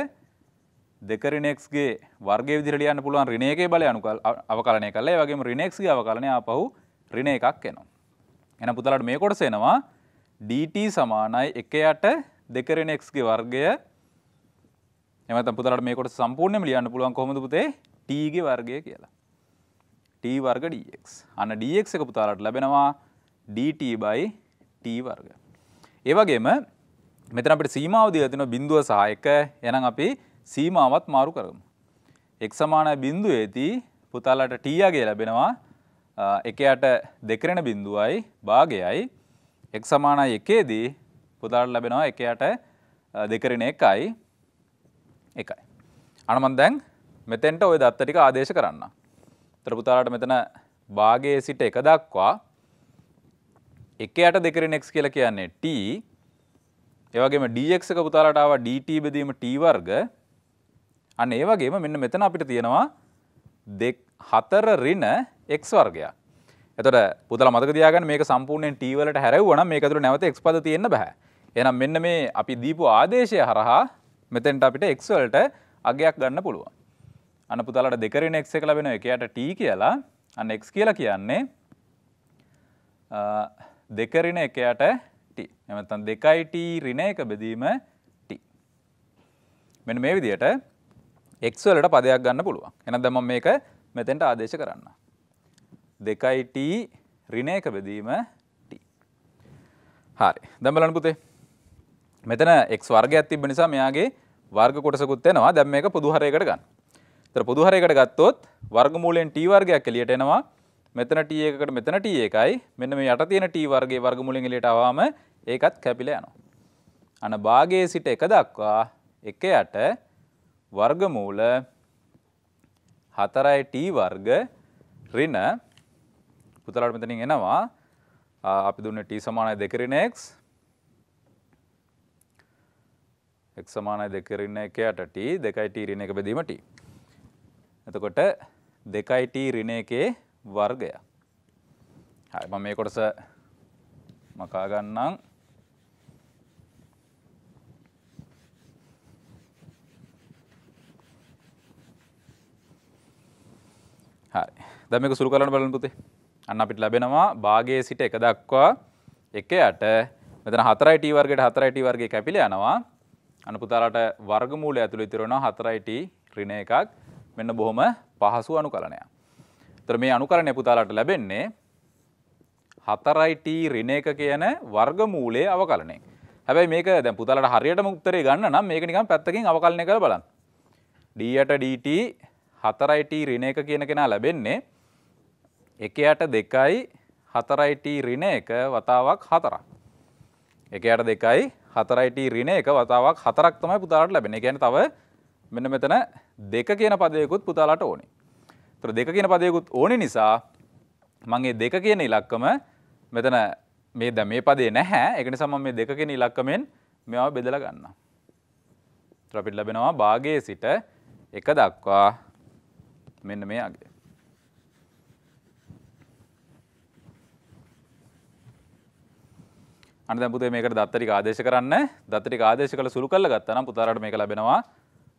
දෙක ඍණ x ගේ වර්ගය විදිහට ලියන්න පුළුවන් ඍණ එකේ බලය අනුකල අවකලනය කළා. ඒ වගේම ඍණ x ගේ අවකලනය ආපහු ඍණ එකක් එනවා. එහෙනම් පුතාලට මේ කොටස එනවා dt සමානයි එකයට දෙක ඍණ x ගේ වර්ගය එහෙම නැත්නම් පුතාලට මේ කොටස සම්පූර්ණයෙන්ම ලියන්න පුළුවන් කොහොමද පුතේ t ගේ වර්ගය කියලා. t වර්ග dx. අන්න dx එක පුතාලට ලැබෙනවා dt by t වර්ග. ඒ වගේම මෙතන අපිට සීමාව දීලා තියෙනවා බිඳුව සහ එක. එහෙනම් අපි සීමාවත් මාරු කරමු. x සමානයි බිඳුවේදී පුතාලට t යගේ ලැබෙනවා අ, එකයට දෙකරෙන බිඳුවයි භාගයයි x සමානයි එකේදී පුතාලට ලැබෙනවා එකයට දෙකරෙන එකයි එකයි. අන මම දැන් මෙතෙන්ට ඔය දත්ත ටික ආදේශ කරන්න. තර පුතාලට මෙතන භාගයේ සිට එක දක්වා එක යට දෙකරෙන් x කියලා කියන්නේ t ඒ වගේම dx එක පුතාලට ආවා dt බෙදීම t වර්ග අන්න ඒ වගේම මෙන්න මෙතන අපිට තියෙනවා දෙක් හතර ඍණ x වර්ගයක්. එතකොට පුතලා මතක තියාගන්න මේක සම්පූර්ණයෙන් t වලට හැරෙවුවා නම් මේක ඇතුළේ නැවත x පද තියෙන්න බෑ. එහෙනම් මෙන්න මේ අපි දීපු ආදේශය හරහා මෙතෙන්ට අපිට x වලට අගයක් ගන්න පුළුවන්. අන්න පුතාලට දෙකරින් x එක ලැබෙනවා එකයට t කියලා. අන්න x කියලා කියන්නේ දෙකරින එකයට t. එහෙම නැත්නම් 2t ඍණ එක බෙදීම t. මෙන්න මේ විදිහට x වලට පදයක් ගන්න පුළුවන්. එහෙනම් දැන් මම මේක මෙතෙන්ට ආදේශ කරන්න. 2t ඍණ එක බෙදීම t. හරි. දැන් බලන්න පුතේ. මෙතන x වර්ගයක් තිබ්බ නිසා මෙයාගේ වර්ග කොටසකුත් එනවා. දැන් මේක පොදු හරයකට ගන්න. ඒතර පොදු හරයකට ගත්තොත් වර්ගමූලයෙන් t වර්ගයක් එළියට එනවා. මෙතන t එකකට මෙතන t එකයි. මෙන්න මේ යට තියෙන t වර්ගයේ වර්ගමූලයෙන් එළියට ආවම ඒකත් කැපිලා යනවා. අන භාගයේ සිට එක දක්වා එක යට වර්ගමූල 4t වර්ග ඍණ. පුතලාට මෙතනින් එනවා. අපි දුන්නේ t සමානයි 2 ඍණ x. X සමානයි 2 ඍණ 1ට t 2t ඍණ 1 බෙදීම t එතකොට 2t ඍණ 1 වර්ගය හරි මම මේ කොටස මකා ගන්නම්. හරි දැන් මේක සුළු කරන්න බලන්න පුතේ අන්න අපිට ලැබෙනවා භාගයේ සිට එක දක්වා එක යට මෙතන 4t වර්ගයට 4t වර්ගය කැපිලා යනවා අන්න පුතාලාට වර්ගමූලය ඇතුළේ ඉතිර වෙනවා 4t ඍණ එකක් මෙන්න බොහොම පහසු අනුකලනයක්. ඒතර මේ අනුකලනය පුතාලාට ලැබෙන්නේ 4t ඍණ එක කියන වර්ගමූලයේ අවකලනයෙන්. හැබැයි මේක දැන් පුතාලාට හරියටම උත්තරේ ගන්න නම් මේක නිකන් පැත්තකින් අවකලනය කරලා බලන්න. d යට dt 4t ඍණ එක කියන කෙනා ලැබෙන්නේ එකයට දෙකයි හතරයිට රින එක වතාවක් හතරක්. එකයට දෙකයි හතරයිට රින එක වතාවක් හතරක් තමයි පුතාලට ලැබෙන ගැන තව මෙන්න මෙතන දෙක කියන පදයකුත් පුතාලට ඕනේ. තර දෙක කියන පදයකුත් ඕනි නිසා මගේ දෙක කියන ඉලක්කම මෙතන මේ ද මේ පදේ නැහැ එක නිසා මේ දෙක කියන ඉලක්කමෙන් මෙවා බෙදලා ගන්න. ත්‍රපිට ලැබෙනවා භාගයේ සිට එක දක්වා මෙන්න මේ අගේ. අන්න දැන් පුතේ මේකට දත්ත ටික ආදේශ කරන්න දත්ත ටික ආදේශ කළ සුළු කරලා ගත්තා නම් පුතාලට මේක ලැබෙනවා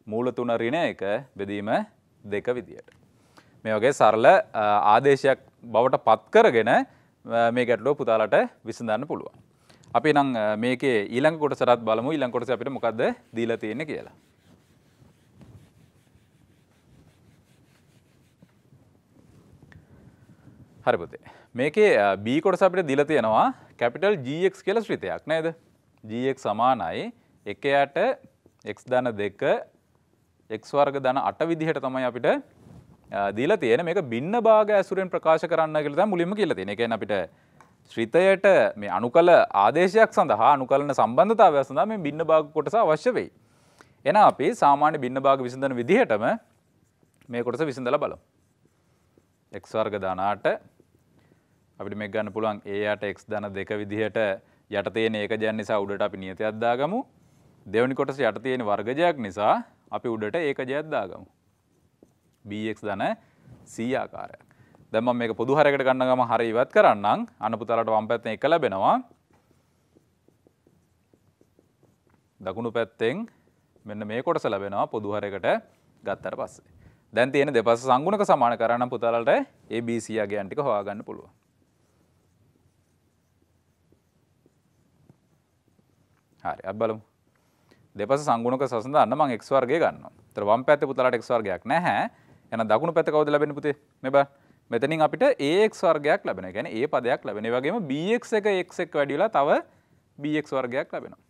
මූල තුන ඍණ එක බෙදීම දෙක විදියට. මේ වගේ සරල ආදේශයක් බවට පත් කරගෙන මේ ගැටලුව පුතාලට විසඳන්න පුළුවන්. අපි නම් මේකේ ඊළඟ කොටසටත් බලමු ඊළඟ කොටස අපිට මොකද්ද දීලා තියෙන්නේ කියලා. හරි පුතේ. මේකේ B කොටස අපිට දීලා තියෙනවා කැපිටල් GX කියලා ශ්‍රිතයක් නේද? GX සමානයි 1යට x ධන 2 x වර්ග ධන 8 විදිහට තමයි අපිට දීලා තියෙන මේක භින්න භාග ඇසුරෙන් ප්‍රකාශ කරන්න කියලා තමයි මුලින්ම කියලා තියෙන්නේ. ඒ කියන්නේ අපිට ශ්‍රිතයට මේ අනුකල ආදේශයක් සඳහා අනුකලන සම්බන්ධතාවය සඳහා මේ භින්න භාග කොටස අවශ්‍ය වෙයි. එහෙනම් අපි සාමාන්‍ය භින්න භාග විසඳන විදිහටම මේ කොටස විසඳලා බලමු. x වර්ග ධන 8 අපිට මේ ගන්න පුළුවන් ඒයට එක් ධන දෙක විදිහට යට තියෙන ඒකජයන් නිසා උඩට අපි නියතයක් දාගමු. දෙවනි කොටස යට තියෙන වර්ගජයක් නිසා අපි උඩට ඒකජයක් දාගමු. Bx ධන c ආකාරයක්. දැන් මම මේක පොදු හරයකට ගන්න ගම හරිය ඉවත් කරන්නම්. අන්න පුතාලට වම් පැත්තෙන් එක ලැබෙනවා. දකුණු පැත්තෙන් මෙන්න මේ කොටස ලැබෙනවා පොදු හරයකට ගත්තට පස්සේ. දැන් තියෙන දෙපස සංගුණක සමාන කරන්න පුතාලට ABC යගයන් ටික හොයාගන්න පුළුවන්. හරි අපි බලමු දෙපස සංගුණක සසඳන්න මම x වර්ගය ගන්නවා. ඒතර වම් පැත්තේ පුතාලට x වර්ගයක් නැහැ. එහෙනම් දකුණු පැත්ත කවුද ලැබෙන්නේ පුතේ? මේ බලන්න. මෙතනින් අපිට ax වර්ගයක් ලැබෙනවා. ඒ කියන්නේ a පදයක් ලැබෙනවා. ඒ වගේම bx එක x එක්ක වැඩි වෙලා තව bx වර්ගයක් ලැබෙනවා.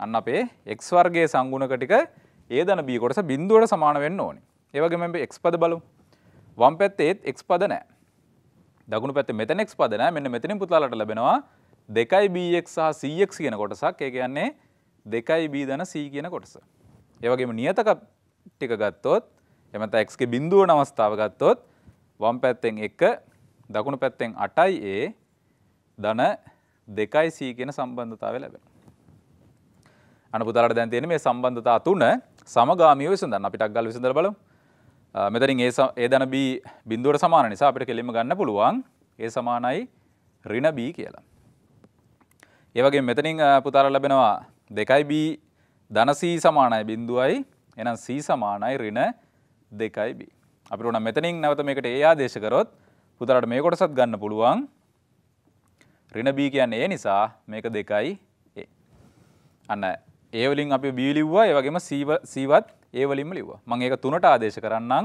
අන්න අපේ x වර්ගයේ සංගුණක ටික a ධන b කොටස බිඳුවට සමාන වෙන්න ඕනේ. ඒ වගේම අපි x පද බලමු. වම් පැත්තේ x පද නැහැ. දකුණු පැත්තේ මෙතන x පද නැහැ. මෙන්න මෙතනින් පුතාලට ලැබෙනවා දෙකයි bx සහ cx කියන කොටසක් ඒ කියන්නේ දෙකයි b ධන c කියන කොටස. ඒ වගේම නියතක ටික ගත්තොත් එමත එක්ගේ බිඳුව නවස්ථාව ගත්තොත් වම් පැත්තෙන් එක දකුණු පැත්තෙන් අටයි ඒ දන දෙකයි සී කියන සම්බන්ධතාව ලැබෙන. අන පුතාලට දැන් තියෙන මේ සම්බන්ධතා තුන සමගාමීව විසඳන්න අපිට අක්ගල් විසඳලා බලමු. මෙතනින් ඒ ස- ඒ දන B බිඳුවට සමාන නිසා අපිට කෙලින්ම ගන්න පුළුවන් ඒ සමානයි ඍණ B කියලා. ඒ වගේම මෙතනින් අ, පුතාලට ලැබෙනවා දෙකයි B ධන C සමානයි බිඳුවයි එහෙනම් C සමානයි ඍණ දෙකයි B. අපිට උනම් මෙතනින් නැවත මේකට ඒ ආදේශ කරොත් පුතාලට මේ කොටසත් ගන්න පුළුවන් ඍණ B කියන්නේ ඒ නිසා මේක දෙකයි A. අන්න ඒ වලින් අපි B ලිව්වා ඒ වගේම C ව- C වත් ඒ වලින්ම ලිව්වා. මම ඒක තුනට ආදේශ කරන්නම්.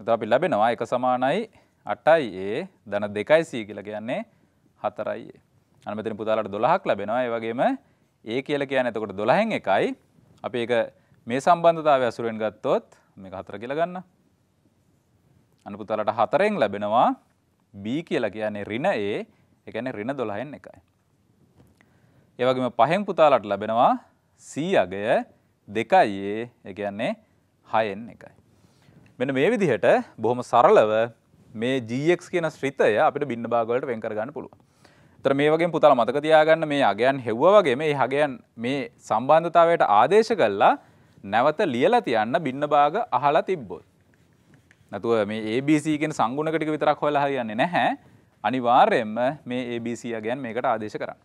එතකොට අපි ලැබෙනවා එක සමානයි 8යි A ධන 2යි C කියලා කියන්නේ 4යි A. අන්න මෙතන පුතාලාට 12ක් ලැබෙනවා. ඒ වගේම A කියලා කියන්නේ එතකොට 12න් එකයි. අපි ඒක මේ සම්බන්ධතාවය අසුරෙන් ගත්තොත් මේක 4 කියලා ගන්න. අන්න පුතාලාට 4න් ලැබෙනවා B කියලා කියන්නේ ඍණ A. ඒ කියන්නේ ඍණ 12න් එකයි. ඒ වගේම පහෙන් පුතාලට ලැබෙනවා C අගය 2යි ඒ කියන්නේ 6න් එකයි. මෙන්න මේ විදිහට බොහොම සරලව මේ GX කියන ශ්‍රිතය අපිට බින්න භාග වලට වෙන් කරගන්න පුළුවන්. ඒතර මේ වගේම පුතාලා මතක තියාගන්න මේ අගයන් හෙව්වා වගේ මේ අගයන් මේ සම්බන්ධතාවයට ආදේශ කළා නැවත ලියලා තියන්න බින්න භාග අහලා තිබ්බොත්. නැතුව මේ ABC කියන සංගුණක ටික විතරක් හොයලා හරියන්නේ නැහැ. අනිවාර්යයෙන්ම මේ ABC අගයන් මේකට ආදේශ කරන්න.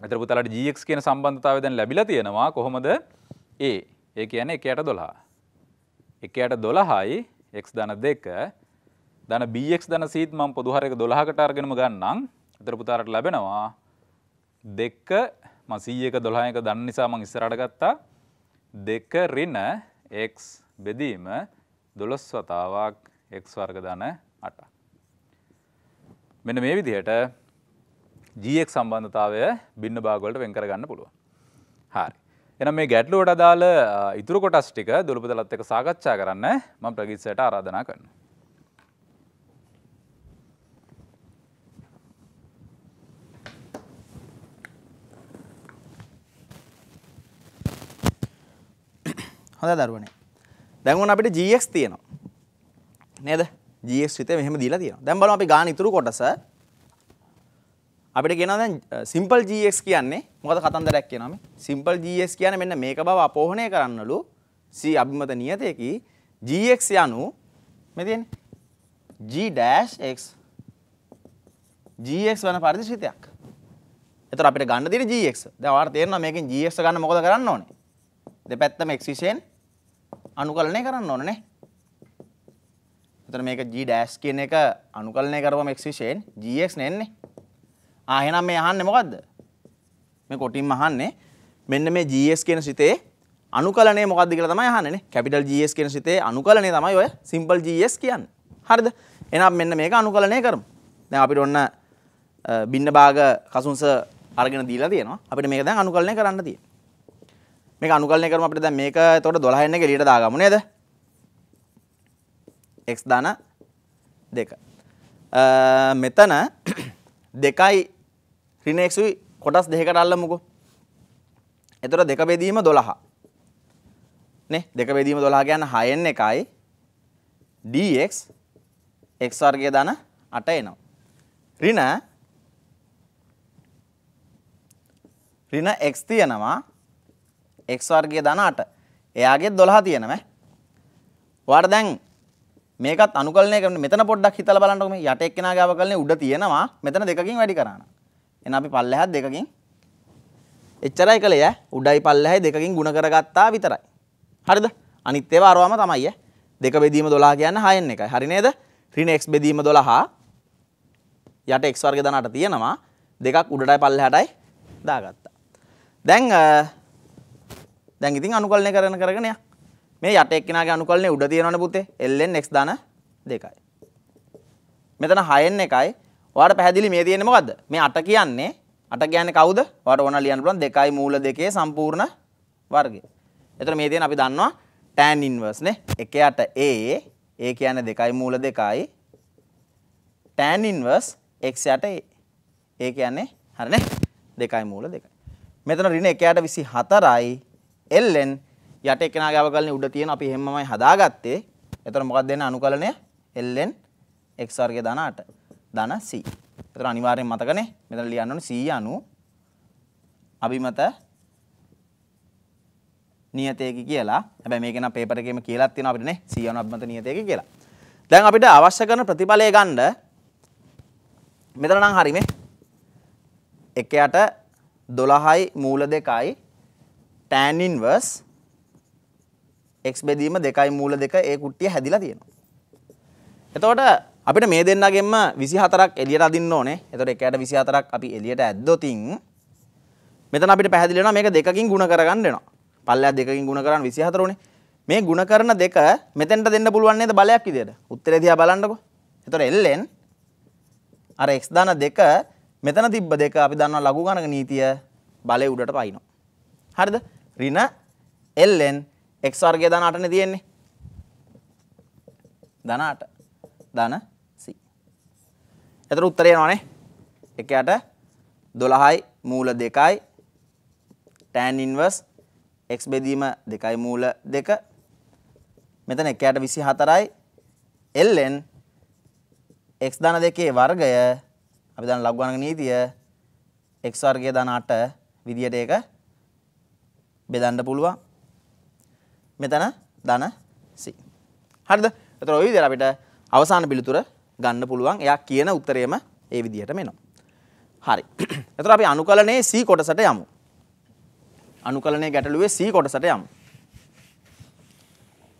මෙතන පුතාලට GX කියන සම්බන්ධතාවය දැන් ලැබිලා තියෙනවා කොහොමද? A. ඒ කියන්නේ 1යට 12. 1යට 12යි x ධන 2 ධන bx ධන c ත් මම පොදු හරයක 12කට අරගෙනම ගන්නම්. එතන පුතාලට ලැබෙනවා 2 මම c එක 12 එක දන්න නිසා මම ඉස්සරහට ගත්තා. 2 ඍණ x බෙදීම 12 වතාවක් x වර්ග ධන 8ක්. මෙන්න මේ විදිහට GX සම්බන්ධතාවය බින්න භාගවලට වෙන් කරගන්න පුළුවන්. හරි. එහෙනම් මේ ගැටලුවට අදාළ අ, ඉතුරු කොටස් ටික දුලපතලත් එක්ක සාකච්ඡා කරන්න මම ප්‍රගීත්සයට ආරාධනා කරනවා. හොඳ දරුවනේ. දැන් ඔන්න අපිට GX තියෙනවා. නේද? GX විතර මෙහෙම දීලා තියෙනවා. දැන් බලමු අපි ගාන ඉතුරු කොටස. අපිට කියනවා දැන් සිම්පල් GX කියන්නේ මොකද කතන්දරයක් කියනවා මේ සිම්පල් GX කියන්නේ මෙන්න මේක බව අපෝහණය කරන්නලු. C අභිමත නියතයකි. GX යනු මේ තියෙන්නේ? G dash X GX වන පරිදි ශ්‍රිතයක් එතකොට අපිට ගන්න තියෙන GX දැන් ඔයාලට තේරෙනවා මේකෙන් GX ගන්න මොකද කරන්න ඕනේ? දෙපැත්තම x විශයෙන් අනුකලනය කරන්න ඕන නේ. එතන මේක g dash කියන එක අනුකලනය කරපුවම x විශයෙන් gx නේ එන්නේ. ආ එහෙනම් මේ අහන්නේ මොකද්ද? මේ කොටින්ම අහන්නේ මෙන්න මේ gs කියන සිතේ අනුකලනය මොකක්ද කියලා තමයි අහන්නේ නේ. capital gs කියන සිතේ අනුකලනය තමයි ඔය simple gs කියන්නේ. හරිද? එහෙනම් මෙන්න මේක අනුකලනය කරමු. දැන් අපිට ඔන්න අ, බින්න භාග කසුන්ස අරගෙන දීලා තියෙනවා. අපිට මේක දැන් අනුකලනය කරන්න තියෙනවා. මේක අනුකලනය කරමු අපිට දැන් මේක එතකොට 12 එක එළියට දාගමු නේද? x දාන 2. අ මෙතන දෙකයි ඍණ x උයි කොටස් දෙකකට අල්ලමුකෝ. එතකොට දෙක බෙදීම 12. නේ? දෙක බෙදීම 12 කියන්නේ 6න් එකයි dx x වර්ගය දාන 8 එනවා. ඍණ ඍණ x තියෙනවා x වර්ගය ධන 8. එයාගේ 12 තියෙනවා. ඔයාලට දැන් මේකත් අනුකලනය කරන මෙතන පොඩ්ඩක් හිතලා බලන්නකො මේ යට එක්කෙනාගේ අවකලනේ උඩ තියෙනවා මෙතන දෙකකින් වැඩි කරාන. එහෙනම් අපි පල්ලෙහාත් දෙකකින් එච්චරයි කළේ ඈ උඩයි පල්ලෙහායි දෙකකින් ಗುಣ කරගත්තා විතරයි. හරිද? අනිත් ඒවා අරවම තමයි ඈ. දෙක බෙදීම 12 කියන්නේ 6න් එකයි. හරි නේද? ඍණ x බෙදීම 12 යට x වර්ග ධන 8 තියෙනවා. දෙකක් උඩටයි පල්ලෙහාටයි දාගත්තා. දැන් අ, දැන් ඉතින් අනුකලනය කරන කරගෙන යා. මේ යට එක්කෙනාගේ අනුකලනය උඩ තියෙනවනේ පුතේ. ln x දාන 2යි. මෙතන 6n එකයි. ඔයාලට පැහැදිලි මේ තියෙන්නේ මොකද්ද? මේ 8 කියන්නේ 8 කියන්නේ කවුද? ඔයාලට ඕන ලියන්න පුළුවන් 2යි මූල දෙකේ සම්පූර්ණ වර්ගය. එතන මේ තියෙන අපි දන්නවා tan inverse නේ. 1 යට a a කියන්නේ 2යි මූල 2යි. tan inverse x යට a. a කියන්නේ හරිනේ 2යි මූල 2යි. මෙතන ඍණ 1 යට 24යි ln යට එක්කෙනාගේ අවකලනය උඩ තියෙන අපි හැමමයි හදාගත්තේ. එතකොට මොකක්ද දෙන්නේ? අනුකලනය? ln x වර්ගය ධන 8 ධන c. එතකොට අනිවාර්යෙන් මතකනේ මෙතන ලියන්න ඕනේ c අනු. අභිමත නියතයකි කියලා. හැබැයි මේක නම් පේපර් එකේම කියලාත් තියෙනවා අපිට නේ. C අනු අභිමත නියතයකි කියලා. දැන් අපිට අවශ්‍ය කරන ප්‍රතිඵලය ගන්න මෙතන නම් හරි මේ. එකයට 12යි මූල දෙකයි tan inverse x බෙදීම දෙකයි මූල දෙක ඒ කුට්ටිය හැදිලා තියෙනවා. එතකොට අපිට මේ දෙන්නගෙන්ම 24ක් එළියට අදින්න ඕනේ. එතකොට එකයට 24ක් අපි එළියට ඇද්දොතින් මෙතන අපිට පැහැදිලි වෙනවා මේක දෙකකින් ಗುಣ කරගන්න වෙනවා. පල්ලයක් දෙකකින් ಗುಣ කරන්න 24 උනේ. මේ ಗುಣ කරන දෙක මෙතෙන්ට දෙන්න පුළුවන් නේද බලයක් විදියට? උත්තරේ දිහා බලන්නකෝ. එතකොට ln අර x දාන දෙක මෙතන තිබ්බ දෙක අපි දන්නවා ලඝු ගණක නීතිය බලය උඩට පයින්නවා. හරිද? ඍණ ln x වර්ගය ධන 8 නේ තියෙන්නේ. ධන 8 ධන c. එතකොට උත්තරය එනවානේ. එකයට 12යි මූල 2යි tan inverse x බෙදීම 2යි මූල 2 මෙතන එකයට 24යි ln x ධන දෙකේ වර්ගය අපි දන්න ලඝු ගණක නීතිය x වර්ගය ධන 8 විදියට ඒක බෙදන්න පුළුවන්. මෙතන ධන c. හරිද? එතකොට ওই විදිහට අපිට අවසාන පිළිතුර ගන්න පුළුවන්. එයා කියන උත්තරයම ඒ විදිහටම එනවා. හරි. *clears throat* එතකොට අපි අනුකලනයේ c කොටසට යමු. අනුකලනයේ ගැටලුවේ c කොටසට යමු.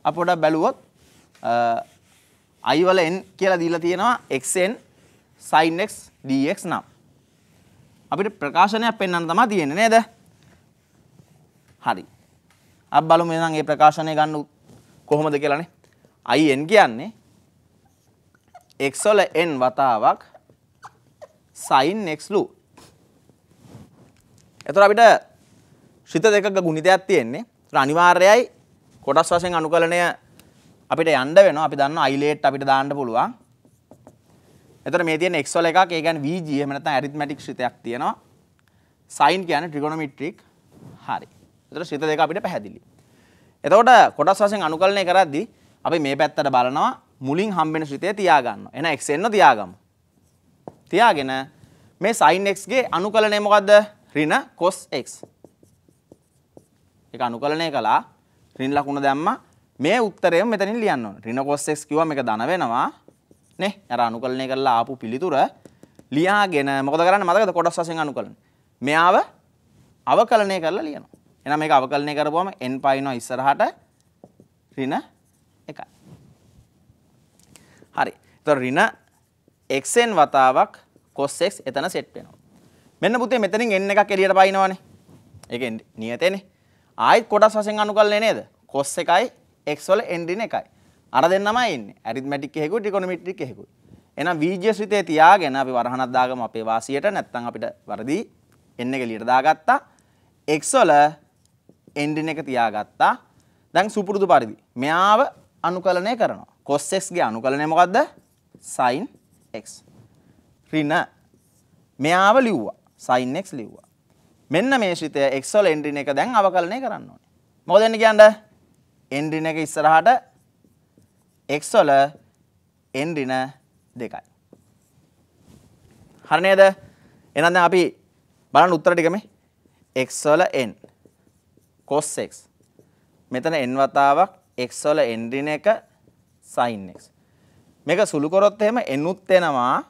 අපි පොඩක් බැලුවොත් i වල n කියලා දීලා තියෙනවා xn sin x dx නම්. අපිට ප්‍රකාශනයක් පෙන්වන්න තමයි තියෙන්නේ නේද? හරි. අපි බලමු එහෙනම් මේ ප්‍රකාශනය ගන්න කොහොමද කියලානේ. in කියන්නේ x වල n වතාවක් sin x ලු. එතකොට අපිට ශ්‍රිත දෙකක ගුණිතයක් තියෙන්නේ. ඒතර අනිවාර්යයි කොටස් වශයෙන් අනුකලනය අපිට යන්න වෙනවා. අපි දන්නවා iLate අපිට දාන්න පුළුවන්. එතකොට මේ තියෙන x වල එකක් ඒ කියන්නේ VG එහෙම නැත්නම් arithmetic ශ්‍රිතයක් තියෙනවා. sin කියන්නේ trigonometric. හරි. එතකොට ශ්‍රිත දෙක අපිට පැහැදිලි. එතකොට කොටස් වශයෙන් අනුකලනය කරද්දී අපි මේ පැත්තට බලනවා මුලින් හම්බෙන ශ්‍රිතය තියාගන්න. එහෙනම් x එන්න තියාගමු. තියාගෙන මේ sin x ගේ අනුකලනය මොකද්ද? ඍණ cos x. ඒක අනුකලනය කළා. ඍණ ලකුණ දැම්මා. මේ උත්තරයම මෙතනින් ලියන්න ඕන. ඍණ cos x කිව්වම මේක ධන වෙනවා. නේ? අර අනුකලනය කරලා ආපු පිළිතුර ලියාගෙන මොකද කරන්නේ මතකද කොටස් වශයෙන් අනුකලන. මෙයාව අවකලනය කරලා ලියනවා. එහෙනම් මේක අවකලනය කරපුවම n පයින්නවා ඉස්සරහට ඍණ 1යි. හරි. එතකොට ඍණ xn වතාවක් cos x එතන සෙට් වෙනවා. මෙන්න පුතේ මෙතනින් n එකක් එළියට පයින්නවනේ. ඒක නියතේනේ. ආයෙත් කොටස් වශයෙන් අනුකලනය නේද? cos එකයි x වල n ඍණ 1යි. අර දෙන්නමයි ඉන්නේ. ඇරිත්මැටික් එකකුයි ට්‍රිගොනොමෙට්‍රික් එකකුයි. එහෙනම් වීජ්‍ය ශ්‍රිතේ තියාගෙන අපි වරහනක් දාගමු අපේ වාසියට නැත්නම් අපිට වරදී n එක එළියට දාගත්තා. x වල n ඍණ එක තියාගත්තා. දැන් සුපුරුදු පරිදි මෙයාව අනුකලනය කරනවා. cos x ගේ අනුකලනය මොකද්ද? sin x. ඍණ මෙයාව ලිව්වා. sin x ලිව්වා. මෙන්න මේ ශ්‍රිතය x වල n ඍණ එක දැන් අවකලනය කරන්න ඕනේ. මොකද වෙන්නේ කියන්නේ? n ඍණ එක ඉස්සරහට x වල n ඍණ දෙකයි. හරි නේද? එහෙනම් දැන් අපි බලන්න උත්තර ටික මේ x වල n cos x. මෙතන n වතාවක් x වල n ඍණ එක sin x. මේක සුළු කරොත් එහෙම n උත් වෙනවා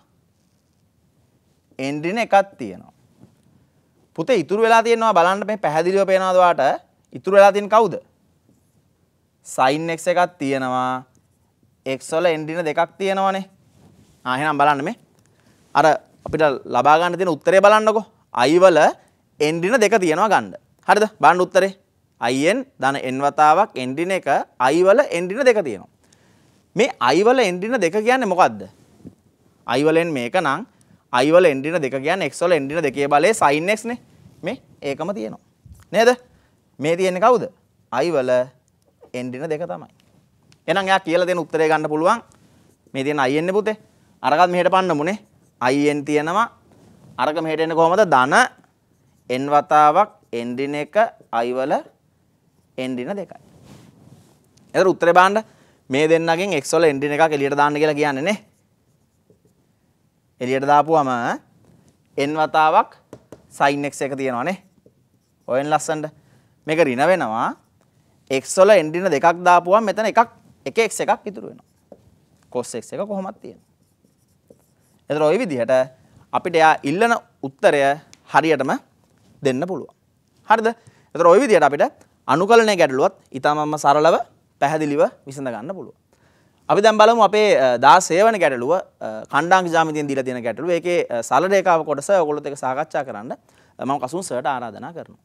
n ඍණ එකක් තියෙනවා. පුතේ ඉතුරු වෙලා තියෙනවා බලන්න මේ පැහැදිලිව පේනවාද ඔයාට? ඉතුරු වෙලා තියෙන කවුද? sin x එකක් තියෙනවා. x වල n ඍණ දෙකක් තියෙනවනේ. ආ එහෙනම් බලන්න මේ. අර අපිට ලබා ගන්න තියෙන උත්තරය බලන්නකෝ. i වල n ඍණ දෙක තියෙනවා ගන්න. හරිද? බලන්න උත්තරේ. In ධන n වතාවක් n ඍණ එක i වල n ඍණ දෙක තියෙනවා. මේ i වල n ඍණ දෙක කියන්නේ මොකද්ද? i වල n මේක නම් i වල n ඍණ දෙක කියන්නේ x වල n ඍණ දෙකේ බලය sin x නේ. මේ ඒකම තියෙනවා. නේද? මේ තියෙන්නේ කවුද? i වල n ඍණ දෙක තමයි. එහෙනම් එයා කියලා දෙන උත්තරය ගන්න පුළුවන්. මේ තියෙන in නේ පුතේ. අරකට මෙහෙට පන්නමුනේ in තියෙනවා. අරක මෙහෙට එන්නේ කොහමද? ධන n වතාවක් n ඍණ එක i වල එන්ඩින දෙකයි. එ උත්තර බාන්ඩ මේ දෙන්නගෙන් එක්සොල එන්ඩින එක එලියට දාන්න කියලා කියන්නේ නේ. එලියට දාපුවම එන් වතාවක් සයින්ෙක් එක තියෙනවානේ ඔයෙන් ලස්සන්ට. මේක රින වෙනවා. එක්සොල එන්ඩින දෙකක් දාපුුවම් මෙතන එකක් එක එක් එකක් ඉතුරු වෙන කොස් එක් එක කොහොමත් තියෙන එතර ඔය විදිහට අපිට එයා ඉල්ලන උත්තරය හරියටම දෙන්න පුළුව හරිද? එතර ඔය විදිහට අපිට අනුකලනය ගැටලුවත් ඉතාමම්ම සරලව පැහැදිලිව විසඳ ගන්න පුළුව අපි දැම් බලමු අපේ දා සේවන ගැටලුව කණ්ඩාං ජාමිතියෙන් දීල තියෙන ගැටලුව. එක සලරේකාව කොටස ඔකොලොත් එක සාකච්ඡා කරන්න. මම කසුන් සට ආරාධනා කරනවා.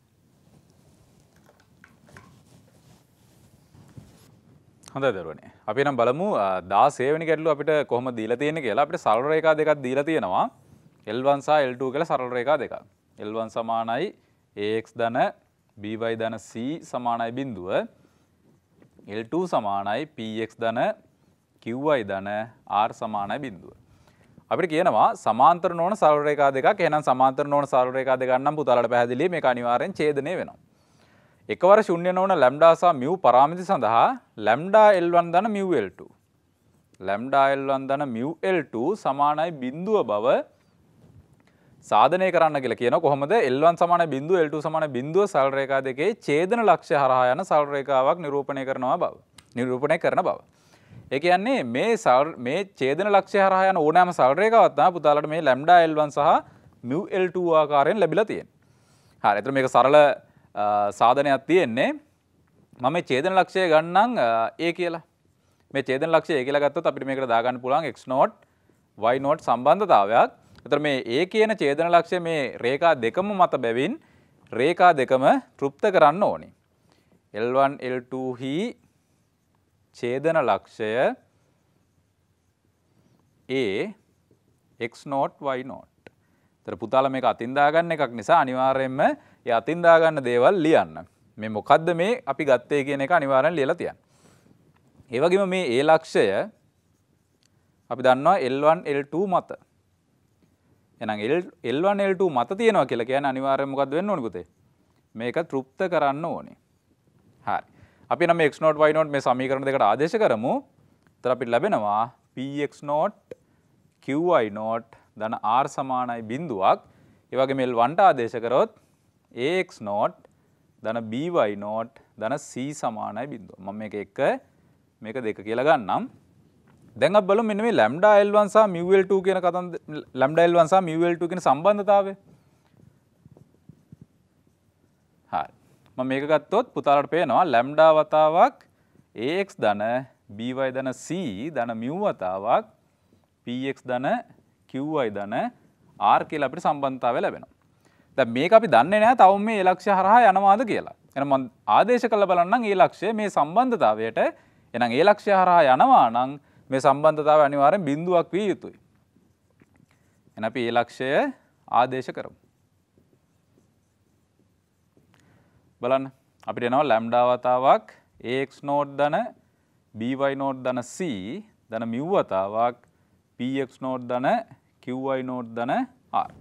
හොඳ දරුවනේ. අපි නම් බලමු දා සේවනි ගැටලු අපිට කොහොම දීලා තියෙන කියලා. අපිට සරල රේඛා දෙකක් දීලා තියෙනවා. L1 සහ L2 කියලා සරල රේඛා දෙකක්. L1 සමානයි AX ධන BY ධන C සමානයි බිඳුව. L2 සමානයි PX ධන QY ධන R සමානයි බිඳුව. අපිට කියනවා සමාන්තර නොවන සරල රේඛා දෙකක් එහෙනම් සමාන්තර නොවන සරල රේඛා දෙකක් නම් පුතාලට පැහැදිලි මේක අනිවාර්යෙන් ඡේදනය වෙනවා. එකවර ශුන්‍ය නොවන ලැම්ඩා සහ මිව් පරාමිති සඳහා ලැම්ඩා L1 ධන මිව් L2 ලැම්ඩා L1 ධන මිව් L2 සමානයි බිඳුව බව සාධනය කරන්න කියලා කියන කොහොමද? L1 සමාන බිඳුව L2 සමාන බිඳුව සරල රේඛා දෙකේ ඡේදන ලක්ෂ්‍ය හරහා යන සරල රේඛාවක් නිරූපණය කරනවා බව. නිරූපණය කරන බව. ඒ කියන්නේ මේ සර් මේ ඡේදන ලක්ෂ්‍ය හරහා යන ඕනෑම සරල රේඛාවක් තමයි පුතාලට මේ ලැම්ඩා L1 සහ මිව් L2 ආකාරයෙන් ලැබිලා තියෙන්නේ. හරි එතකොට මේක සරල සාධනයක් තියෙන්නේ. මම චේදන ලක්ෂය ගන්නම් ඒ කියලා. මේ චේදන ලක්ෂය ඒ කියලා ගත්තොත් අපිට මේකට දාගන්න පුළුවන් x නෝට් y නෝට් සම්බන්ධතාවයක්. එතකොට මේ ඒ කියන චේදන ලක්ෂය මේ රේඛා දෙකම මත බැවින් රේඛා දෙකම තෘප්ත කරන්න ඕනේ. L1 L2 හි ඡේදන ලක්ෂය A x nought y nought. ඒතර පුතාලා මේක අතින් දාගන්න එකක් නිසා අනිවාර්යයෙන්ම ඒ අතින් දාගන්න දේවල් ලියන්න. මේ මොකද්ද මේ අපි ගත්තේ කියන එක අනිවාර්යෙන් ලියලා තියන්න. ඒ වගේම මේ ඒ ලක්ෂය අපි දන්නවා L1 L2 මත. එහෙනම් L1 L2 මත තියෙනවා කියලා කියන්නේ අනිවාර්යෙන් මොකද්ද වෙන්න ඕනේ පුතේ? මේක තෘප්ත කරන්න ඕනේ. හරි. අපි නම් x නෝට් y නෝට් මේ සමීකරණ දෙකට ආදේශ කරමු. එතන අපිට ලැබෙනවා px නෝට් qy නෝට් ධන r සමානයි බිඳුවක්. ඒ වගේම L1ට ආදේශ කරොත් AX නෝට් ධන BY නෝට් ධන C සමානයි බිඳුව. මම මේක එක මේක දෙක කියලා ගන්නම්. දැන් අපි බලමු මෙන්න මේ lambda L1 සහ mu L2 කියන කතන්ද lambda L1 සහ mu L2 කියන සම්බන්ධතාවය. හරි. මම මේක ගත්තොත් පුතාලට පේනවා lambda වතාවක් AX ධන BY ධන C ධන mu වතාවක් PX ධන QY ධන R කියලා අපිට සම්බන්ධතාවය ලැබෙනවා. දැන් මේක අපි දන්නේ නැහැ තවම මේ ලක්ෂ්‍ය හරහා යනවාද කියලා. එහෙනම් මම ආදේශ කළ බලන්නම් ඒ ලක්ෂ්‍ය මේ සම්බන්ධතාවයට එහෙනම් ඒ ලක්ෂ්‍ය හරහා යනවා නම් මේ සම්බන්ධතාවය අනිවාර්යෙන් බිඳුවක් විය යුතුයි. එහෙනම් අපි ඒ ලක්ෂ්‍ය ආදේශ කරමු. බලන්න අපිට එනවා ලැම්ඩා වතාවක් AX නෝඩ් ධන BY නෝඩ් ධන C ධන mu වතාවක් PX නෝඩ් ධන QY නෝඩ් ධන R.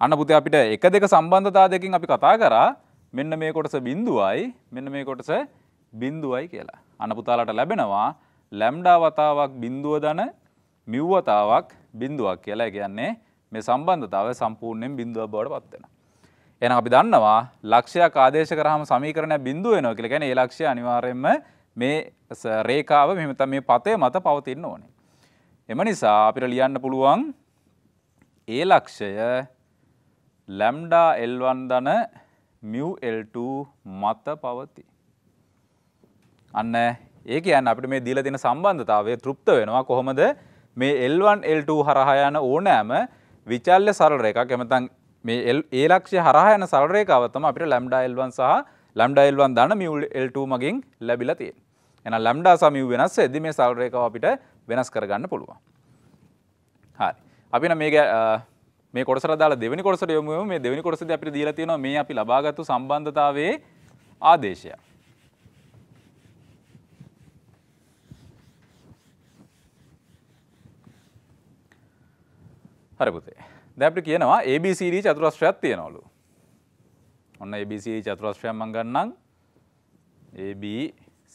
අන්න පුතේ අපිට එක දෙක සම්බන්ධතා දෙකින් අපි කතා කරා මෙන්න මේ කොටස බිඳුවයි මෙන්න මේ කොටස බිඳුවයි කියලා. අන්න පුතාලට ලැබෙනවා ලැම්ඩා වතාවක් බිඳුව ධන මිව් වතාවක් බිඳුවක් කියලා. ඒ කියන්නේ මේ සම්බන්ධතාවය සම්පූර්ණයෙන් බිඳුව බවට පත් වෙනවා. එහෙනම් අපි දන්නවා ලක්ෂයක් ආදේශ කරාම සමීකරණයක් බිඳුව වෙනවා කියලා. කියන්නේ ඒ ලක්ෂය අනිවාර්යයෙන්ම මේ රේඛාව මෙහෙම තමයි මේ පතේ මත පවතින්න ඕනේ. එම නිසා අපිට ලියන්න පුළුවන් ඒ ලක්ෂය ලැම්ඩා L1 ධන මිව් L2 මත පවති. අන්න ඒ කියන්න අපිට මේ දීලා තියෙන සම්බන්ධතාවය තෘප්ත වෙනවා කොහොමද මේ L1 L2 හරහා යන ඕනෑම විචල්්‍ය සරල රේඛයක් එමෙතන් මේ ඒ ලක්ෂ්‍ය හරහා යන සරල රේඛාව තමයි අපිට ලැම්ඩා L1 සහ ලැම්ඩා L1 ධන මිව් L2 මගින් ලැබිලා තියෙන්නේ. එහෙනම් ලැම්ඩා සහ මිව් වෙනස් වෙද්දි මේ සරල රේඛාව අපිට වෙනස් කරගන්න පුළුවන්. හරි. අපි නම් මේක මේ කොටසට දාලා දෙවෙනි කොටසට යමු යමු මේ දෙවෙනි කොටසදී අපිට දීලා තියෙනවා මේ අපි ලබාගත්තු සම්බන්ධතාවයේ ආදේශය. හරි පුතේ. දැන් අපිට කියනවා ABCD චතුරස්‍රයක් තියෙනවලු. ඔන්න ABCD චතුරස්‍රයක් මම ගන්නම්. AB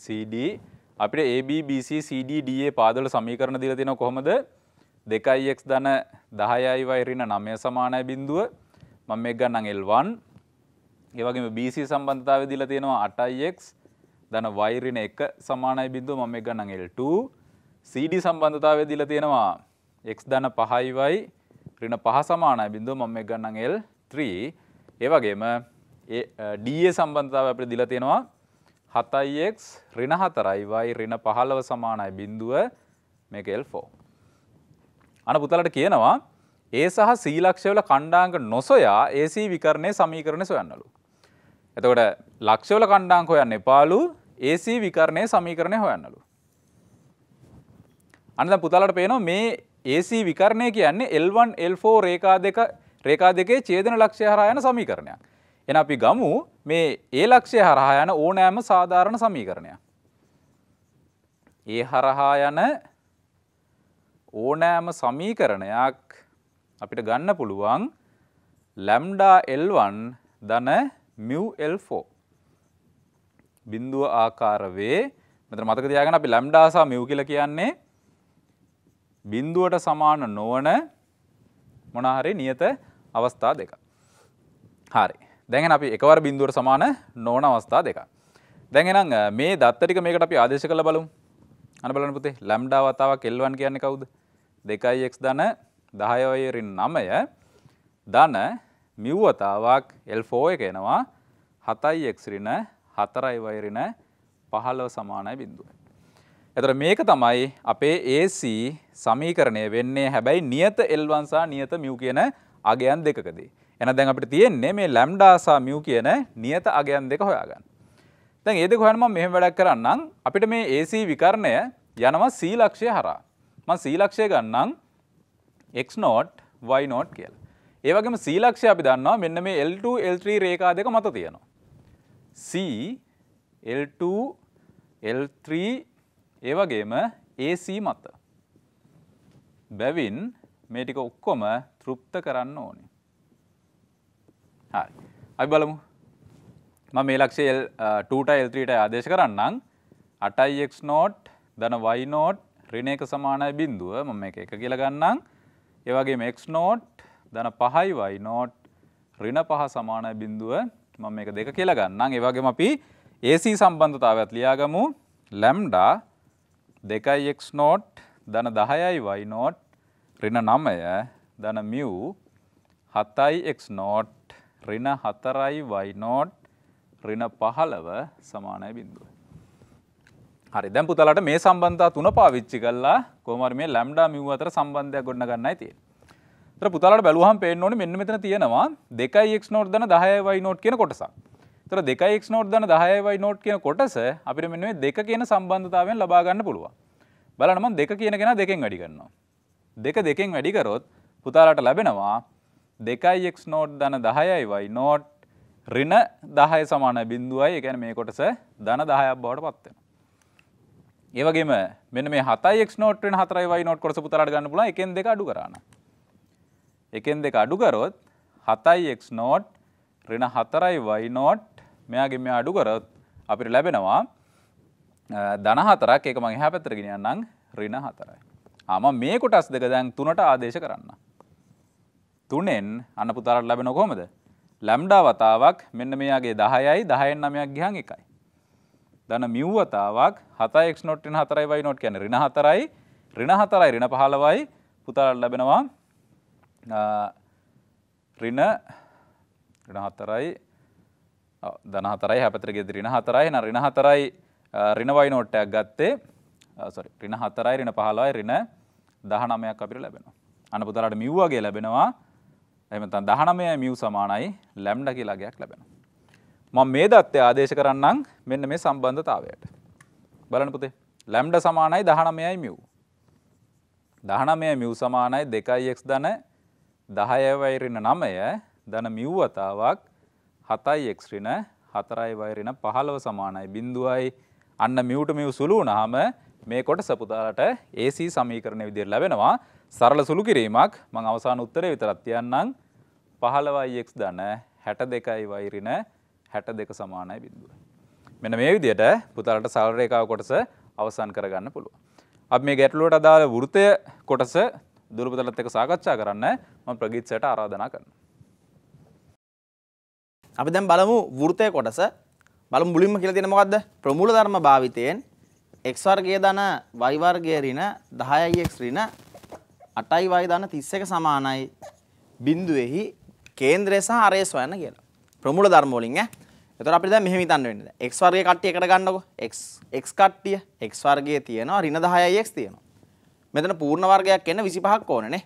CD අපිට AB BC CD DA පාදවල සමීකරණ දීලා තියෙනවා කොහොමද? 2x ධන 10යි y ඍණ 9 සමානයි බිඳුව. මම මේක ගන්නම් L1 ඒ වගේම BC සම්බන්ධතාවය දීලා තියෙනවා 8ix ධන y ඍණ 1 සමානයි බිඳුව. මම මේක ගන්නම් L2 CD සම්බන්ධතාවය දීලා තියෙනවා x ධන 5යි y. ඍණ 5 සමානයි. බිඳුව මම මේක ගන්නම් L3 ඒ වගේම ඒ DA සම්බන්ධතාවය අපිට දීලා තියෙනවා. 7ix ඍණ 4යි y ඍණ 15 සමානයි. බිඳුව මේක L4 අන පුතලට කියනවා ඒ සහ C ලක්ෂවල කණ්ඩාංක නොසොයා AC විකරණයේ සමීකරණය සොයන්නලු. එතකොට ලක්ෂවල කණ්ඩාංක හොයන්න එපාලු AC විකරණයේ සමීකරණය හොයන්නලු. අන්න දැන් පුතාලට පේනවා මේ AC විකරණය කියන්නේ L1 L4 රේඛා දෙක රේඛා දෙකේ ඡේදන ලක්ෂ්‍ය හරහා යන සමීකරණයක්. එහෙනම් අපි ගමු මේ A ලක්ෂ්‍ය හරහා යන ඕනෑම සාධාරණ සමීකරණයක්. ඒ හරහා යන ඕනෑම සමීකරණයක් අපිට ගන්න පුළුවන් ලැම්ඩා L1 ධන මිව් L4 බිඳුව ආකාර වේ මෙතන මතක තියාගන්න අපි ලැම්ඩා සහ මිව් කියලා කියන්නේ බිඳුවට සමාන නොවන මොන හරි නියත අවස්ථා දෙක. හරි. දැන් එහෙනම් අපි එකවර බිඳුවට සමාන නොවන අවස්ථා දෙක. දැන් එහෙනම් මේ දත්ත ටික මේකට අපි ආදේශ කරලා බලමු. අන්න බලන්න පුතේ ලැම්ඩා වතාවක් L1 කියන්නේ කවුද? 2x ධන 10 රින් 9 ධන මිව් වතාවක් L4 එක එනවා 7x රින 4y රින 15 සමානයි බිඳුව. එතකොට මේක තමයි අපේ AC සමීකරණය වෙන්නේ හැබැයි නියත L1 සහ නියත μ කියන අගයන් දෙකකදී. එහෙනම් දැන් අපිට තියෙන්නේ මේ ලැම්ඩා සහ μ කියන නියත අගයන් දෙක හොයාගන්න. දැන් ඒ දෙක හොයන්න මම මෙහෙම වැඩක් කරන්නම්. අපිට මේ AC විකර්ණය යනවා C ලක්ෂය හරහා. මම C ලක්ෂය ගන්නම් x0 y0 කියලා. ඒ වගේම C ලක්ෂය අපි දන්නවා මෙන්න මේ L2 L3 රේඛා දෙක මත තියෙනවා. C L2 L3 ඒ වගේම AC මත. බැවින් මේ ටික ඔක්කොම තෘප්ත කරන්න ඕනේ. හරි. අපි බලමු. මම මේ ලක්ෂය 2ට L3ට ආදේශ කරන්නම් 8x0 ධන y0 ඍණ එක සමානයි බිඳුව මම මේක එක කියලා ගන්නම්. ඒ වගේම x0 ධන 5යි y0 ඍණ 5 සමානයි බිඳුව මම මේක දෙක කියලා ගන්නම්. ඒ වගේම අපි AC සම්බන්ධතාවයත් ලියාගමු. ලැම්ඩා 2x0 ධන 10යි y0 ඍණ 9 ධන mu 7යි x0 ඍණ 4යි y0 ඍණ 15 සමානයි බිඳුව. හරි දැන් පුතාලට මේ සම්බන්ධතා තුන පාවිච්චි කරලා කොහොම හරි මේ ලැම්ඩා මිව් අතර සම්බන්ධයක් ගොඩනග ගන්නයි තියෙන්නේ. ඒතර පුතාලට බැලුවහම පේන්න ඕනේ මෙන්න මෙතන තියෙනවා 2x නෝට් ධන 10y නෝට් කියන කොටසක්. ඒතර 2x නෝට් ධන 10y නෝට් කියන කොටස අපිට මෙන්න මේ දෙක කියන සම්බන්ධතාවයෙන් ලබා ගන්න පුළුවන්. බලන්න මම දෙක කියන කෙනා දෙකෙන් වැඩි කරනවා. දෙක දෙකෙන් වැඩි කරොත් පුතාලට ලැබෙනවා 2x නෝට් ධන 10y නෝට් ඍණ 10 සමාන බිඳුවයි. ඒ කියන්නේ මේ කොටස ධන 10ක් බවට පත් වෙනවා. ඒ වගේම මෙන්න මේ 7x නෝට් වෙන 4y නෝට් කොටස පුතාලට ගන්න පුළුවන් එකෙන් දෙක අඩු කරා නම්. එකෙන් දෙක අඩු කරොත් 7x නෝට් ඍණ 4y නෝට් මෙයාගෙන් මෙයා අඩු කරොත් අපිට ලැබෙනවා ධන 4ක් ඒක මම එහා පැත්තට ගෙනියන්නම් ඍණ 4යි. ආ මම මේ කොටස් දෙක දැන් තුනට ආදේශ කරන්න. තුනෙන් අන්න පුතාලට ලැබෙනව කොහමද? ලැම්ඩා වතාවක් මෙන්න මෙයාගේ 10යි 10න් 9ක් ගියන් 1යි. ධන මිව් වතාවක් 7x නොට් වෙන 4y y නොට් කියන්නේ ඍණ 4යි ඍණ 4යි ඍණ 15යි පුතාලට ලැබෙනවා ඍණ ඍණ 4යි ධන 4යි හැපතර ගෙද ඍණ 4යි න ඍණ 4යි ඍණ y නොට් එකක් ගත්තේ සෝරි ඍණ 4යි ඍණ 15යි ඍණ 19ක් අපිට ලැබෙනවා අන්න පුතාලට මිව් වගේ ලැබෙනවා එහෙම නැත්නම් 19යි මිව් සමානයි ලැම්ඩා කියලා අගයක් ලැබෙනවා මම මේ දත්තය ආදේශ කරන්නම් මෙන්න මේ සම්බන්ධතාවයට. බලන්න පුතේ. ලැම්ඩා සමානයි 19යි මිව්. 19යි මිව් සමානයි 2x ධන 10යි වයි ඍණ 9 ධන මිව් වතාවක් 7යි x ඍණ 4යි වයි ඍණ 15 සමානයි බිඳුවයි අන්න මිව්ට මිව් සුළු වුණාම මේ කොටස පුතාලට AC සමීකරණය විදිහට ලැබෙනවා. සරල සුළු කිරීමක් මම අවසාන උත්තරේ විතරක් තියන්නම් 15යි x ධන 62යි වයි ඍණ හැට දෙක සමානයි බිඳුව. මෙන්න මේ විදිහට පුතාලට සරල රේඛාව කොටස අවසන් කරගන්න පුළුවන්. අපි මේ ගැටලුවට අදාළ වෘත්තය කොටස දුරපතලත් එක්ක සාකච්ඡා කරන්න මම ප්‍රගීත්සයට ආරාධනා කරනවා. අපි දැන් බලමු වෘතය කොටස බලමු මුලින්ම කියලා තියෙන මොකද්ද ප්‍රමූල ධර්ම භාවිතයෙන් x වර්ගය ධන y වර්ගය ඍණ 10x ඍණ 8y ධන 31 සමානයි බිඳුවේහි කේන්ද්‍රය සහ අරය සොයන්න කියලා. ප්‍රමූල ධර්ම වලින් ඈ. එතකොට අපිට දැන් මෙහෙම හිතන්න වෙන්නේ. දැන් x වර්ගයේ කට්ටිය එකට ගන්නකො. x x කට්ටිය x වර්ගයේ තියෙනවා ඍණ 10x තියෙනවා. මෙතන පූර්ණ වර්ගයක් එන්න 25ක් ඕනේ නේ.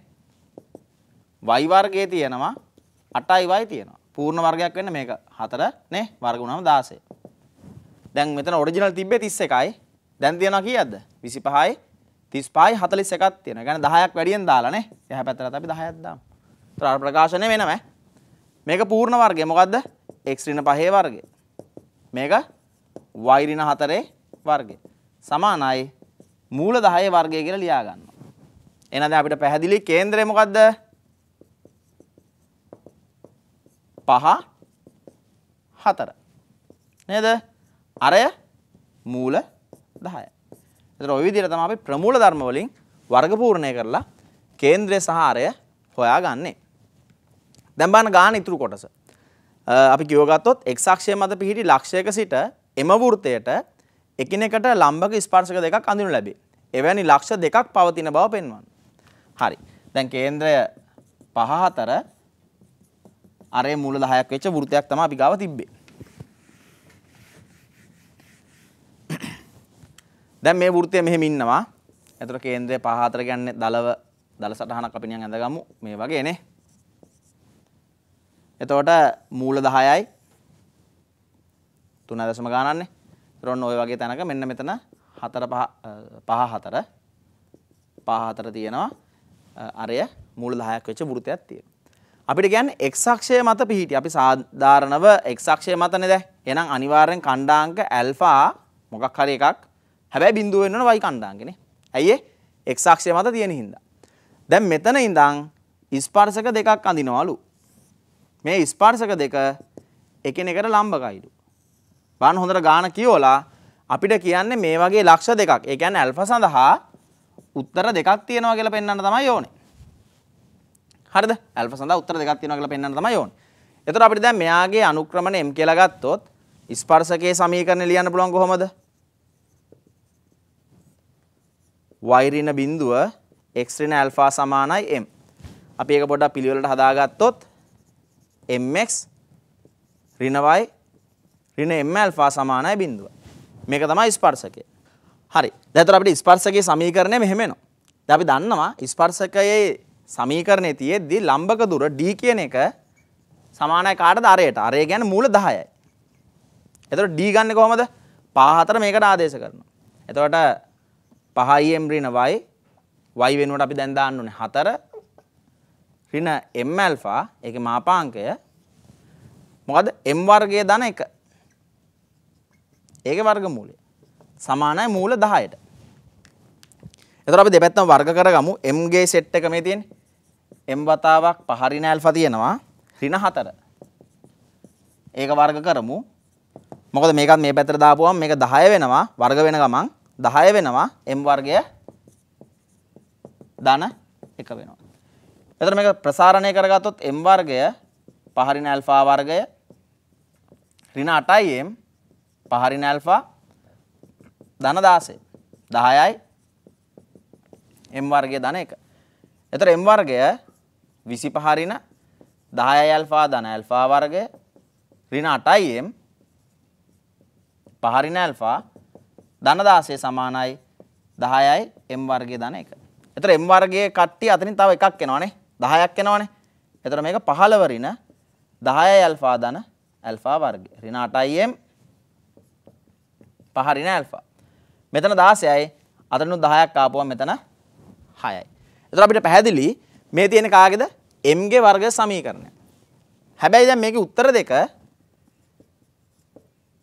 y වර්ගයේ තියෙනවා 8y තියෙනවා. පූර්ණ වර්ගයක් වෙන්න මේක 4 නේ වර්ග වුණාම 16. දැන් මෙතන ඔරිජිනල් තිබ්බේ 31යි. දැන් තියනවා කීයක්ද? 25යි 35යි 41ක් තියෙනවා. ඒ කියන්නේ 10ක් වැඩියෙන් දාලා නේ. එහා පැත්තට අපි 10ක් දාමු. ඒතර අර ප්‍රකාශනය වෙනම ඈ. මේක පූර්ණ වර්ගය මොකද්ද? x ඍණ 5 වර්ගය. මේක y ඍණ 4 වර්ගය. සමානයි මූල 10 වර්ගය කියලා ලියා ගන්නවා. එහෙනම් දැන් අපිට පැහැදිලි කේන්ද්‍රය මොකද්ද? පහ හතර නේද අරය මූල දහය එතකොට ওই විදිහට තමයි අපි ප්‍රමූල ධර්ම වලින් වර්ග පූර්ණය කරලා කේන්ද්‍රය සහ අරය හොයාගන්නේ දැන් බලන්න ගාන ඉතුරු කොටස අ, අපි කිව්ව ගත්තොත් x අක්ෂය මත පිහිටි ලක්ෂයක සිට එම වෘත්තයට එකිනෙකට ලම්බක ස්පර්ශක දෙකක් අඳිනු ලැබේ. එවැනි ලක්ෂ දෙකක් පවතින බව පෙන්වන්න. හරි. දැන් කේන්ද්‍රය 5 4 අරේ මූල 10ක් වෙච්ච වෘත්තයක් තමයි අපි ගාව තිබ්බේ. දැන් මේ වෘත්තය මෙහෙම ඉන්නවා. එතකොට කේන්ද්‍රය 5 4 කියන්නේ දලව දල සටහනක් අපි නිකන් ඇඳගමු මේ වගේ නේ. එතකොට මූල 10යි 3 දශම ගානන්නේ. එතකොට ඔන්න ඔය වගේ තැනක මෙන්න මෙතන 4 5 5 4 5 4 තියෙනවා. අරය මූල 10ක් වෙච්ච වෘත්තයක් තියෙනවා. අපිට කියන්නේ x අක්ෂය මත පිහිටි. අපි සාධාරණව x අක්ෂය මතනේ දැන්. එහෙනම් අනිවාර්යෙන් කණ්ඩාංක ඇල්ෆා මොකක් හරි එකක්. හැබැයි බිඳුව වෙන්න ඕන y කණ්ඩාංකනේ. ඇයි ඒ? x අක්ෂය මත තියෙන හින්දා. දැන් මෙතන ඉඳන් ස්පර්ශක දෙකක් අඳිනවලු. මේ ස්පර්ශක දෙක එකිනෙකට ලම්බකයිලු. බලන්න හොඳට ගාන කියවලා අපිට කියන්නේ මේ වගේ ලක්ෂ දෙකක්. ඒ කියන්නේ ඇල්ෆා සඳහා උත්තර දෙකක් තියෙනවා කියලා පෙන්වන්න තමයි ඕනේ. හරිද? ඇල්ෆා සඳහා උත්තර දෙකක් තියෙනවා කියලා පෙන්වන්න තමයි ඕනේ. එතකොට අපිට දැන් මෙයාගේ අනුක්‍රමණය m කියලා ගත්තොත් ස්පර්ශකයේ සමීකරණය ලියන්න පුළුවන් කොහොමද? y ඍණ බිඳුව x ඍණ ඇල්ෆා සමානයි m. අපි ඒක පොඩ්ඩක් පිළිවෙලට හදාගත්තොත් mx ඍණ y ඍණ m ඇල්ෆා සමානයි බිඳුව. මේක තමයි ස්පර්ශකය. හරි. දැන් එතකොට අපිට ස්පර්ශකයේ සමීකරණය මෙහෙම එනවා. දැන් අපි දන්නවා ස්පර්ශකයේ සමීකරණයේ තියෙද්දි ලම්බක දුර d කියන එක සමානයි කාටද අරයට. අරය කියන්නේ මූල 10යි. එතකොට d ගන්න කොහමද? පහ හතර මේකට ආදේශ කරනවා. එතකොට 5m ඍණ y y වෙනුවට අපි දැන් දාන්න ඕනේ 4 ඍණ m ඇල්ෆා ඒකේ මාපාංකය මොකද m වර්ගයේ ධන 1. ඒකේ වර්ගමූලය සමානයි මූල 10ට. එතකොට අපි දෙපැත්තම වර්ග කරගමු m ගේ සෙට් එක මේ තියෙන්නේ. m වතාවක් පහ ඍණ ඇල්ෆා තියෙනවා ඍණ 4. ඒක වර්ග කරමු. මොකද මේකත් මේ පැත්තට දාපුවම මේක 10 වෙනවා වර්ග වෙන ගමන් 10 වෙනවා m වර්ගය ධන 1 වෙනවා. එතකොට මේක ප්‍රසාරණය කරගත්තොත් m වර්ගය පහ ඍණ ඇල්ෆා වර්ගය ඍණ 8යි m පහ ඍණ ඇල්ෆා ධන 16 10යි m වර්ගය ධන 1. එතකොට m වර්ගය 25 ඍණ 10යි ඇල්ෆා ධන ඇල්ෆා වර්ගය ඍණ 8යි m පහ ඍණ ඇල්ෆා ධන 16 සමානයි 10යි m වර්ගයේ ධන 1. එතකොට m වර්ගයේ කට්ටිය අතරින් තව එකක් එනවනේ 10ක් එනවනේ. එතකොට මේක 15 ඍණ 10යි ඇල්ෆා ධන ඇල්ෆා වර්ගය. ඍණ 8යි m පහ ඍණ ඇල්ෆා. මෙතන 16යි අතරින් 10ක් ආපුවම මෙතන 6යි. එතකොට අපිට පැහැදිලි මේ තියෙන කාගේද m ගේ වර්ග සමීකරණය. හැබැයි දැන් මේකේ උත්තර දෙක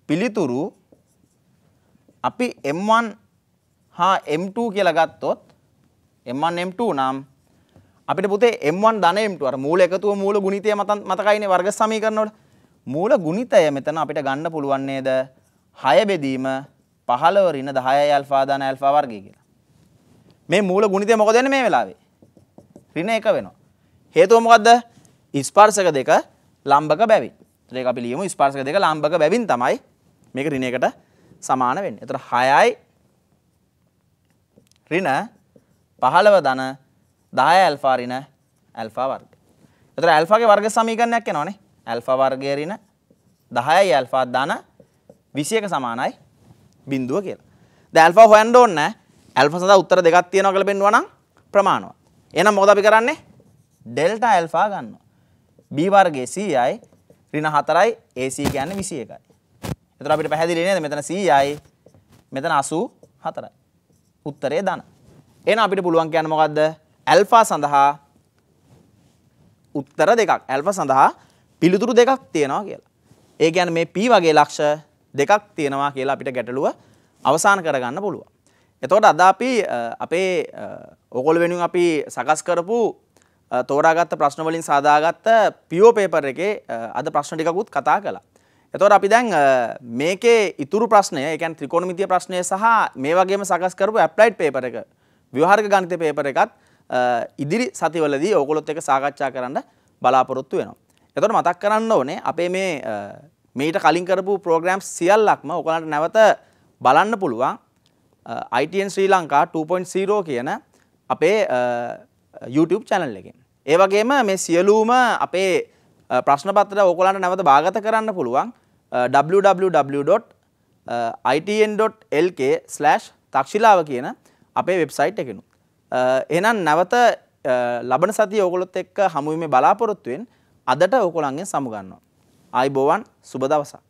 පිළිතුරු අපි M1 හා M2 කියලා ගත්තොත් M1 M2 නම් අපිට පුතේ M1 ධන M2 අර මූල එකතුව මූල ගුණිතය මත මතකයිනේ වර්ග සමීකරණ වල මූල ගුණිතය මෙතන අපිට ගන්න පුළුවන් නේද හය බෙදීම පහළව රින දහයයි ඇල්ෆාදාන ඇල්ෆා වර්ගය කියලා. මේ මූල ගුණිතය මොකද වෙන්නේ මේ වෙලාවේ? ඍණ එක වෙනවා. හේතුව මොකද්ද? ස්පර්ශක දෙක ලම්බක බැවින්. ඒත් ඒක අපි ලියමු ස්පර්ශක දෙක ලම්බක බැවින් තමයි මේක ඍණ එකට සමාන වෙන්නේ. එතකොට 6යි ඍණ 15 ධන 10 ඇල්ෆා ඍණ ඇල්ෆා වර්ග. එතකොට ඇල්ෆාගේ වර්ග සමීකරණයක් එනවනේ. ඇල්ෆා වර්ගය ඍණ 10යි ඇල්ෆා ධන 21 සමානයි බිඳුව කියලා. දැන් ඇල්ෆා හොයන්න ඕනේ නැහැ. ඇල්ෆා සඳහා උත්තර දෙකක් තියෙනවා කියලා පෙන්වුවා නම් ප්‍රමාණවත්. එහෙනම් මොකද අපි කරන්නේ? ඩෙල්ටා ඇල්ෆා ගන්නවා. B වර්ගයේ 100යි ඍණ 4යි AC කියන්නේ 21යි. එතකොට අපිට පැහැදිලි නේද මෙතන 100යි මෙතන 84යි. උත්තරේ ධන. එහෙනම් අපිට පුළුවන් කියන්න මොකද්ද? ඇල්ෆා සඳහා උත්තර දෙකක්. ඇල්ෆා සඳහා පිළිතුරු දෙකක් තියෙනවා කියලා. ඒ කියන්නේ මේ P වගේ ලක්ෂ දෙකක් තියෙනවා කියලා අපිට ගැටලුව අවසන් කරගන්න පුළුවන්. එතකොට අද අපි අපේ ඕගොල්ලෝ වෙනුවෙන් අපි සකස් කරපු තෝරාගත්ත ප්‍රශ්න වලින් සාදාගත්ත පියෝ පේපර් එකේ අද ප්‍රශ්න ටිකකුත් කතා කළා. එතකොට අපි දැන් මේකේ ඉතුරු ප්‍රශ්නය, ඒ කියන්නේ ත්‍රිකෝණමිතිය ප්‍රශ්නය සහ මේ වගේම සකස් කරපු ඇප්ලයිඩ් පේපර් එක, ව්‍යවහාරික ගණිත පේපර් එකත් ඉදිරි සතිවලදී ඕගොල්ලොත් එක්ක සාකච්ඡා කරන්න බලාපොරොත්තු වෙනවා. එතකොට මතක් කරන්න ඕනේ අපේ මේ මීට කලින් කරපු ප්‍රෝග්‍රෑම්ස් සියල්ලක්ම ඔයගලන්ට නැවත බලන්න පුළුවන් ITN ශ්‍රී ලංකා 2.0 කියන අපේ YouTube channel එකෙන්. ඒ වගේම මේ සියලුම අපේ ප්‍රශ්න පත්‍ර ඕගලන්ට නැවත භාගත කරන්න පුළුවන් www.itn.lk/තක්ෂිලාව කියන අපේ වෙබ්සයිට් එකෙනුත්. එහෙනම් නැවත ලබන සතිය ඕගොල්ලොත් එක්ක හමු වීමේ බලාපොරොත්තුවෙන් අදට ඕගොල්ලන්ගෙන් සමුගන්නවා. ආයිබෝවන් සුබ දවසක්.